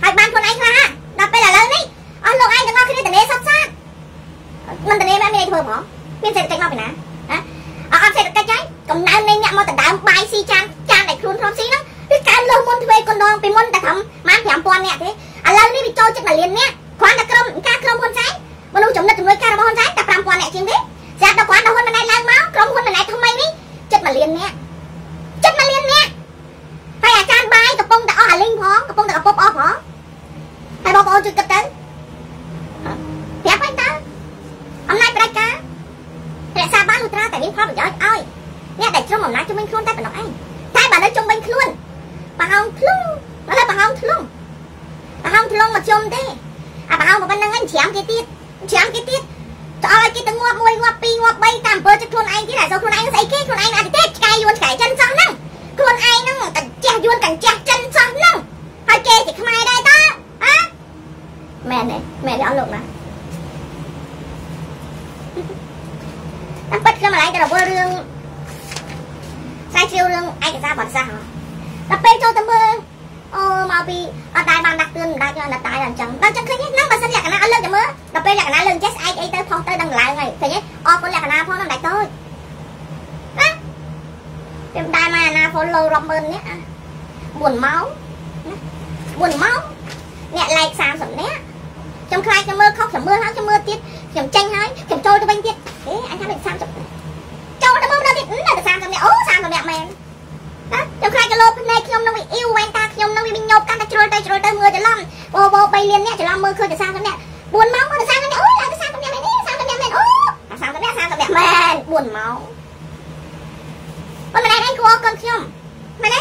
ហើយបានខ្លួនឯងខ្លះដល់ពេលឥឡូវនេះអស់លោកឯងទាំងអស់គ្នាតនេសັບសាមិនតនេមិនមានអីធ្វើហ្មងមានសេដ្ឋកិច្ចមកពីណាណាអត់សេដ្ឋកិច្ចហើយកំណើននៃអ្នកមកដណ្ដើមបាយស៊ីចានចានដែលខ្លួនធ្លាប់ស៊ីហ្នឹងវាកើនលើសមុនទ្វេកណ្ដងពីមុនតែត្រឹមម៉ាន5000នាក់ទេឥឡូវនេះវាចូលចិត្ត1លាននាក់គ្រាន់តែក្រុមការក្រុមហ៊ុនសែន មនុស្សចំណិតជំនួយការរបស់ហ៊ុនសែនតែ5000នាក់ជាងទេស្រាប់តែគ្រាន់តែហ៊ុនម៉ាណែតឡើងមកក្រុមហ៊ុនម៉ាណែតថ្មីនេះចិត្ត1លាននាក់ចិត្ត1លាននាក់ហើយអាចារ្យបាយកំពុងតែ អំណាចជំនាញខ្លួនតែប៉ុណ្ណោះឯងតែបើនៅជំនាញខ្លួនប្រហោងធ្លុងឥឡូវប្រហោងធ្លុងប្រហោងធ្លុងមកជុំទេអាប្រហោងប៉ុណ្្នឹងឯងច្រាមគេទៀតច្រាមគេទៀតទៅឲ្យគេទៅងាប់មួយងាប់ពីរងាប់បីតាមអំពើចិត្តខ្លួនឯងទៀតតែចូលខ្លួនឯងស្អីគេខ្លួនឯងអាចទេឆ្កែយួនឆ្កែចិនសោះហ្នឹងខ្លួនឯងហ្នឹងកញ្ចេះយួនកញ្ចេះចិនសោះហ្នឹងហើយគេជាខ្មែរដែរតើអើមែនទេមែនទេអត់លោកណាតែប៉ិតខ្ញុំម្ល៉េះទៅរវល់រឿងស្រាវជ្រាវរឿងឯកសារបទសាសន៍ដល់ពេលចូលទៅមើលអូមកពីអត់ដែរបានដាក់ទឿនមិនដាច់អត់ដែរអញ្ចឹងដល់ចឹងឃើញហ្នឹងបើសិនលក្ខណៈអត់លើកទៅមើលដល់ពេលលក្ខណៈលើកចេះស្អែកអីទៅផុសទៅដឹងឡើងហើយឃើញទេអរគុណលក្ខណៈផងហ្នឹងដាច់តូចណាពេលដែរមកអាណា follow រាប់ម៉ឺននាក់4ម៉ោង4ម៉ោងអ្នក like 30នាក់ខ្ញុំខ្លាចខ្ញុំមើលខុសខ្ញុំមើលហើយខ្ញុំមើលទៀតខ្ញុំចេញហើយខ្ញុំចូលទៅវិញទៀតអេអញថាដូច30ចូលទៅមើលដល់ទៀតនៅតែ30នាក់អូ30នាក់មែនណាខ្ញុំខ្លាចកលោភ្នែកខ្ញុំនឹងវាអ៊ីវវ៉ែនតាខ្ញុំនឹងវាញោបកាន់តែជ្រុលទៅជ្រុលទៅមើលច្រឡំបប3លាននាក់ច្រឡំមើលឃើញតែ30នាក់4ម៉ោងមក30នាក់អូឡើងទៅ30នាក់មែនទេ30នាក់មែនអូ30នាក់30នាក់មែន4ម៉ោងប៉ុន្តែឯងគួរអរគុណខ្ញុំមែនទេ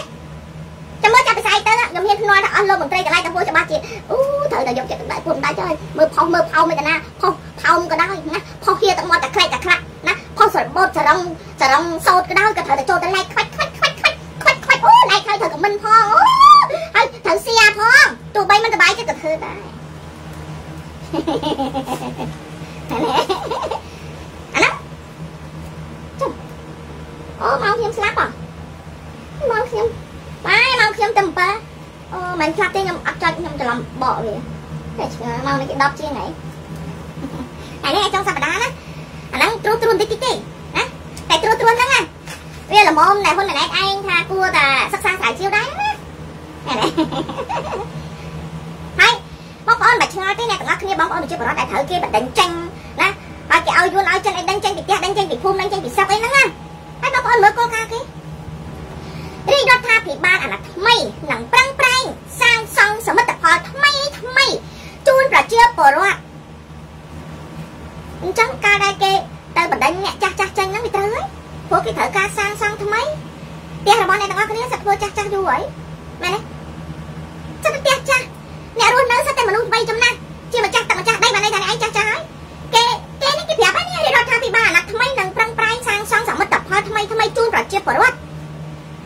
ចាំមើលចាប់ពីស្អែកទៅខ្ញុំហ៊ានភ្នាល់ថាអស់លោកមន្ត្រីកន្លែងទៅពោះច្បាស់ជាអូត្រូវតែយកចិត្តទុ កដាក់ពុនដាច់ហើយមើលផុសមើលផោមិនតាណាផុសផោមក៏ដោយណាផុសហៀទឹកមាត់តែខ្លែកតែខ្លាក់ណាផុសសរបូតសរងសរងសោតក៏ដោយក៏ត្រូវតែចូលទៅឡែកខ្វាច់ខ្វាច់ខ្វាច់ខ្វាច់ខ្វាច់ខ្វាច់អូឡែកហើយត្រូវខមមិនផងអូហើយត្រូវសៀផងទោះបីមិនសบายចិត្តក៏ធ្វើដែរ តែឆ្ងល់មកនេះគេ10ជាងហើយហើយនេះចុងសប្តាហ៍ណាអាហ្នឹងត្រួតត្រួតតិចតិចទេណាតែត្រួតត្រួតហ្នឹងណាវាល្មមតែហ៊ុនម៉ាណែតឯងថាគួរតែសិក្សាស្រាវជ្រាវដែរណាហើយបងប្អូនមិនឆ្ងល់ទេអ្នកទាំងអស់គ្នាបងប្អូនប្រជាពលរដ្ឋដែលត្រូវគេបណ្ដឹងចេញណាហើយគេឲ្យយួនឲ្យចិនឲ្យដឹងចេញពីផ្ទះដឹងចេញពីភូមិដឹងចេញពីស្រុកអីហ្នឹងណាហើយបងប្អូនមើលគោលការណ៍គេរាជរដ្ឋាភិបាលអាណត្តិថ្មីនឹងប្រឹងប្រែងសាងសង់សមិទ្ធផលថ្មីថ្មីជូនប្រជាពលរដ្ឋអញ្ចឹងការដែលគេទៅបណ្ដឹងអ្នកចាស់ចាស់ចេញហ្នឹងវាត្រូវហើយព្រោះគេត្រូវការសាងសង់ថ្មីផ្ទះរបស់អ្នកទាំងអស់គ្នាសិតធ្វើចាស់ចាស់យូរហើយមែនទេសិតផ្ទះចាស់អ្នករស់នៅសិតតែមនុស្ស3ចំណាស់ជាម្ចាស់ទឹកម្ចាស់ដីបានន័យថាអ្នកឯងចាស់ចាស់ហើយគេគេនេះគេប្រាប់ហើយនេះរដ្ឋាភិបាលអាណត្តិថ្មីនឹងប្រឹងប្រែងសាងសង់សមិទ្ធផលថ្មីថ្មីជូនប្រជាពលរដ្ឋ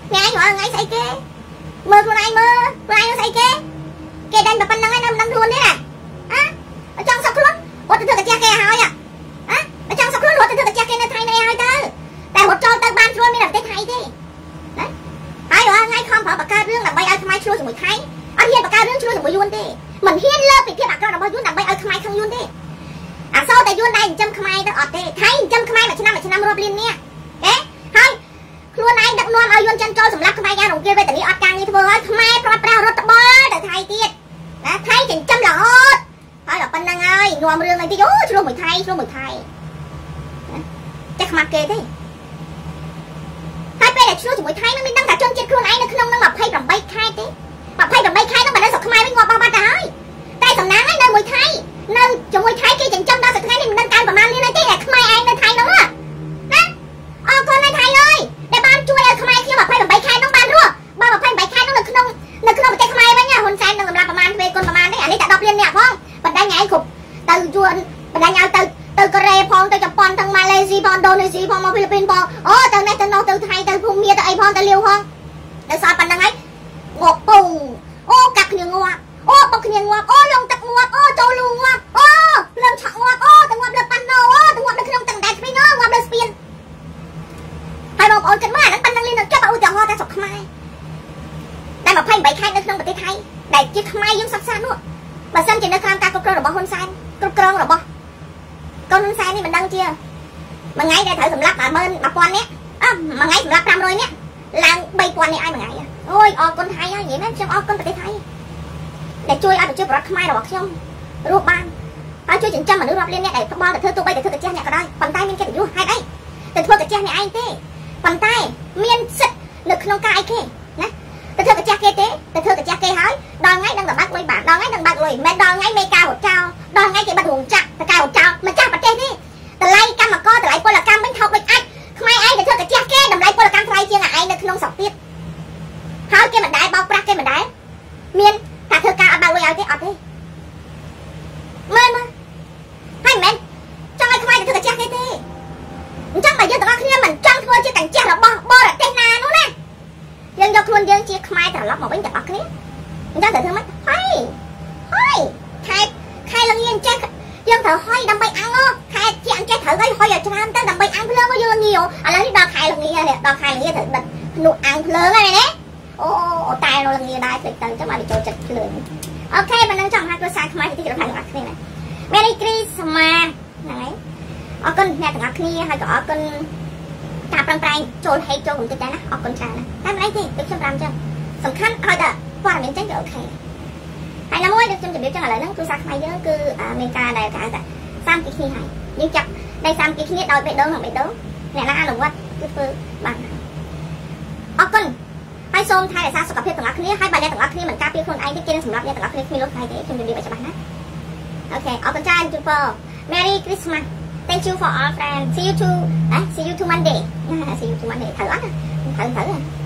ថ្ងៃរាល់ថ្ងៃស្អីគេមើលខ្លួនឯងមើលខ្លួនឯងស្អីគេគេដាញ់តែប៉ុណ្្នឹងឯងនៅមិនដឹងខ្លួនទេណាអើចង់សុកខ្លួនរត់ទៅធ្វើកាជាគេហើយអើចង់សុកខ្លួនរត់ទៅធ្វើកាជាគេនៅថៃនេះហើយទៅតែរត់ចូលទៅបានស្រួលមានតែប្រទេសថៃទេណាហើយ រាល់ថ្ងៃខំប្រើបង្កើតរឿងដើម្បីឲ្យខ្មែរឆ្លោះជាមួយថៃអត់ហ៊ានបង្កើតរឿងឆ្លោះជាមួយយួនទេមិនហ៊ានលើពីភាពអាក្រក់របស់យួនដើម្បីឲ្យខ្មែរខឹងយួនទេអសោតែយួនដែរចិញ្ចឹមខ្មែរទៅអត់ទេថៃចិញ្ចឹមខ្មែរមួយឆ្នាំមួយឆ្នាំរាប់លាននាក់ទេហើយខ្លួនឯងដឹកនាំឲ្យយួនចិនចូលសម្លាប់ខ្មែរយ៉ាងរង្គាលវេទនីអត់ការងារធ្វើហើយខ្មែរប្រត់ប្រាស់រត់ត្បល់ទៅថៃទៀតណាថៃចិញ្ចឹមរហូតហើយដល់ប៉ុណ្្នឹងហើយនាំរឿងអីតិចអូឆ្លោះមួយថៃឆ្លោះមួយថៃតែខ្មាស់គេទេហើយ ពេលដែលឆ្លោះជាមួយថៃនឹងមានដឹងថាជនជាតិខ្លួនឯងនៅក្នុងនឹង28ខែទេ28ខែនឹងមិននៅស្រុកខ្មែរវិញងាប់បោះបាត់ទៅហើយតែសំណាងឯងនៅមួយថៃនៅជាមួយថៃគេចិញ្ចឹមដល់សប្តាហ៍នេះមិនដឹងកើប្រហែលលានទេតែខ្មែរឯងនៅថៃនោះណាអរគុណណាថៃអើយដែលបានជួយឲ្យខ្មែរខ្ញុំ28ខែនោះបានរស់បើ28ខែនោះនៅក្នុងនៅក្នុងប្រទេសខ្មែរវិញហ៊ុនសែននឹងសម្រាប់ប្រហែលទ្វេគុណប្រហែលទេអានេះតែ10លាននាក់ផងបណ្ដាញឯងគ្រប់ទៅយួនបណ្ដាញឲ្យទៅ ទៅកូរ៉េផងទៅជប៉ុនទាំងម៉ាឡេស៊ីផងឥណ្ឌូនេស៊ីផងមកហ្វីលីពីនផងអូទៅនេះទៅនោះទៅថៃទៅភូមាទៅអីផងទៅលាវផងដល់សល់ប៉ុណ្្នឹងហើយងប់ពុងអូកាប់គ្នាងាប់អូបុកគ្នាងាប់អូលងទឹកងាប់អូចូលលូងាប់អូលងឆក់ងាប់អូទៅងាប់លើប៉ាន់ណូអូទៅងាប់នៅក្នុងទឹកដែកស្ពីនអូងាប់លើស្ពានហើយបងប្អូនគិតមើលអាហ្នឹងប៉ុណ្្នឹងលីនឹងចាប់ឧទាហរណ៍តែស្រុកខ្មែរតែ28ខែនៅក្នុងប្រទេសថៃដែលជាខ្មែរយើងសិក្សានោះបើសិនជានៅក្រោមការគ្រប់គ្រងរបស់ហ៊ុនសែនគ្រប់គ្រងរបស់ កូនហ៊ុនសែននេះមិនដឹងជាមួយថ្ងៃដែលត្រូវសម្លាប់1000 1000នាក់អឺមួយថ្ងៃសម្លាប់500នាក់ឡើង3000នាក់ឲ្យមួយថ្ងៃអូយអរគុណថៃហើយនិយាយមែនខ្ញុំអរគុណប្រទេសថៃដែលជួយឲ្យប្រជាពលរដ្ឋខ្មែររបស់ខ្ញុំរស់បានហើយជួយចិញ្ចឹមមនុស្សរាប់លានអ្នកដែលផ្បល់ទៅធ្វើទូបីទៅធ្វើកាជះអ្នកក៏ដោយប៉ុន្តែមានកិត្តិយសហេតុអីទៅធ្វើកាជះអ្នកឯងទេប៉ុន្តែមានសិទ្ធនៅក្នុងការអីគេណា ទៅធ្វើកាចាស់គេទេទៅធ្វើកាចាស់គេហើយដល់ថ្ងៃនឹងតែបាត់លុយបានដល់ថ្ងៃនឹងបាត់លុយមិនដល់ថ្ងៃមេការរត់ចោលដល់ថ្ងៃគេបាត់រោងចក្រតកែរត់ចោលមិនចាស់ប្រទេសនេះតម្លៃកម្មករតម្លៃពលកម្មវិញថោកដូចអាចខ្មែរឯងទៅធ្វើកាចាស់គេតម្លៃពលកម្មថ្លៃជាងឯងនៅក្នុងស្រុកទៀតហើយគេមិនដែរបោកប្រាស់គេមិនដែរមានថាធ្វើការអត់បានលុយឲ្យទេអត់ទេមើលមើល ឡប់មកវិញទាំងអស់គ្នាអញ្ចឹងត្រូវធ្វើម៉េចហើយហើយខែខែលងាអញ្ចេះយើងត្រូវហុយដើម្បីអាំងខែជាអញ្ចេះត្រូវឲ្យហុយឲ្យច្រើនទៅដើម្បីអាំងភ្លើងមកយើងងាឥឡូវនេះដល់ខែលងានេះដល់ខែលងាត្រូវដិតភ្នោះអាំងភ្លើងហើយណាអូអូតែរលងាដែរភ្លេចទៅចាំមកចូលចិត្តភ្លើងអូខេបើនឹងចង់ហៅគ្រួសារខ្មែរទីរបស់ទាំងអស់គ្នាណា Merry Christmas ហ្នឹងហើយអរគុណអ្នកទាំងអស់គ្នាហើយក៏អរគុណការប្រឹងប្រែងចូលហេតុចូលកំតិចដែរណាអរគុណច្រើនណាតែមិនអីទេដូចខ្ញុំប្រាប់ចឹង សំខាន់ឲ្យតែព័ត៌មានចឹងក៏អូខេហើយណាមួយដូចខ្ញុំជម្រាបចឹងឥឡូវហ្នឹងគ្រួសារខ្មែរយើងគឺមានការដែលគេហៅថាសាមគ្គីគ្នាហើយយើងចាប់ដៃសាមគ្គីគ្នាដោយបេះដូងនិងបេះដូងអ្នកណាអនុវត្តគឺធ្វើបានអរគុណហើយសូមថែរក្សាសុខភាពទាំងអស់គ្នាហើយបើអ្នកទាំងអស់គ្នាមិនការពារខ្លួនឯងទេគេនឹងសម្រាប់អ្នកទាំងអស់គ្នាគ្មានលុបថ្ងៃទេខ្ញុំជម្រាបឲ្យច្បាស់ណាអូខេអរគុណច្រើនជូនពរ Merry Christmas Thank you for all friends see you to អ่ะ see you to Monday see you to Monday ត្រូវអត់ត្រូវត្រូវ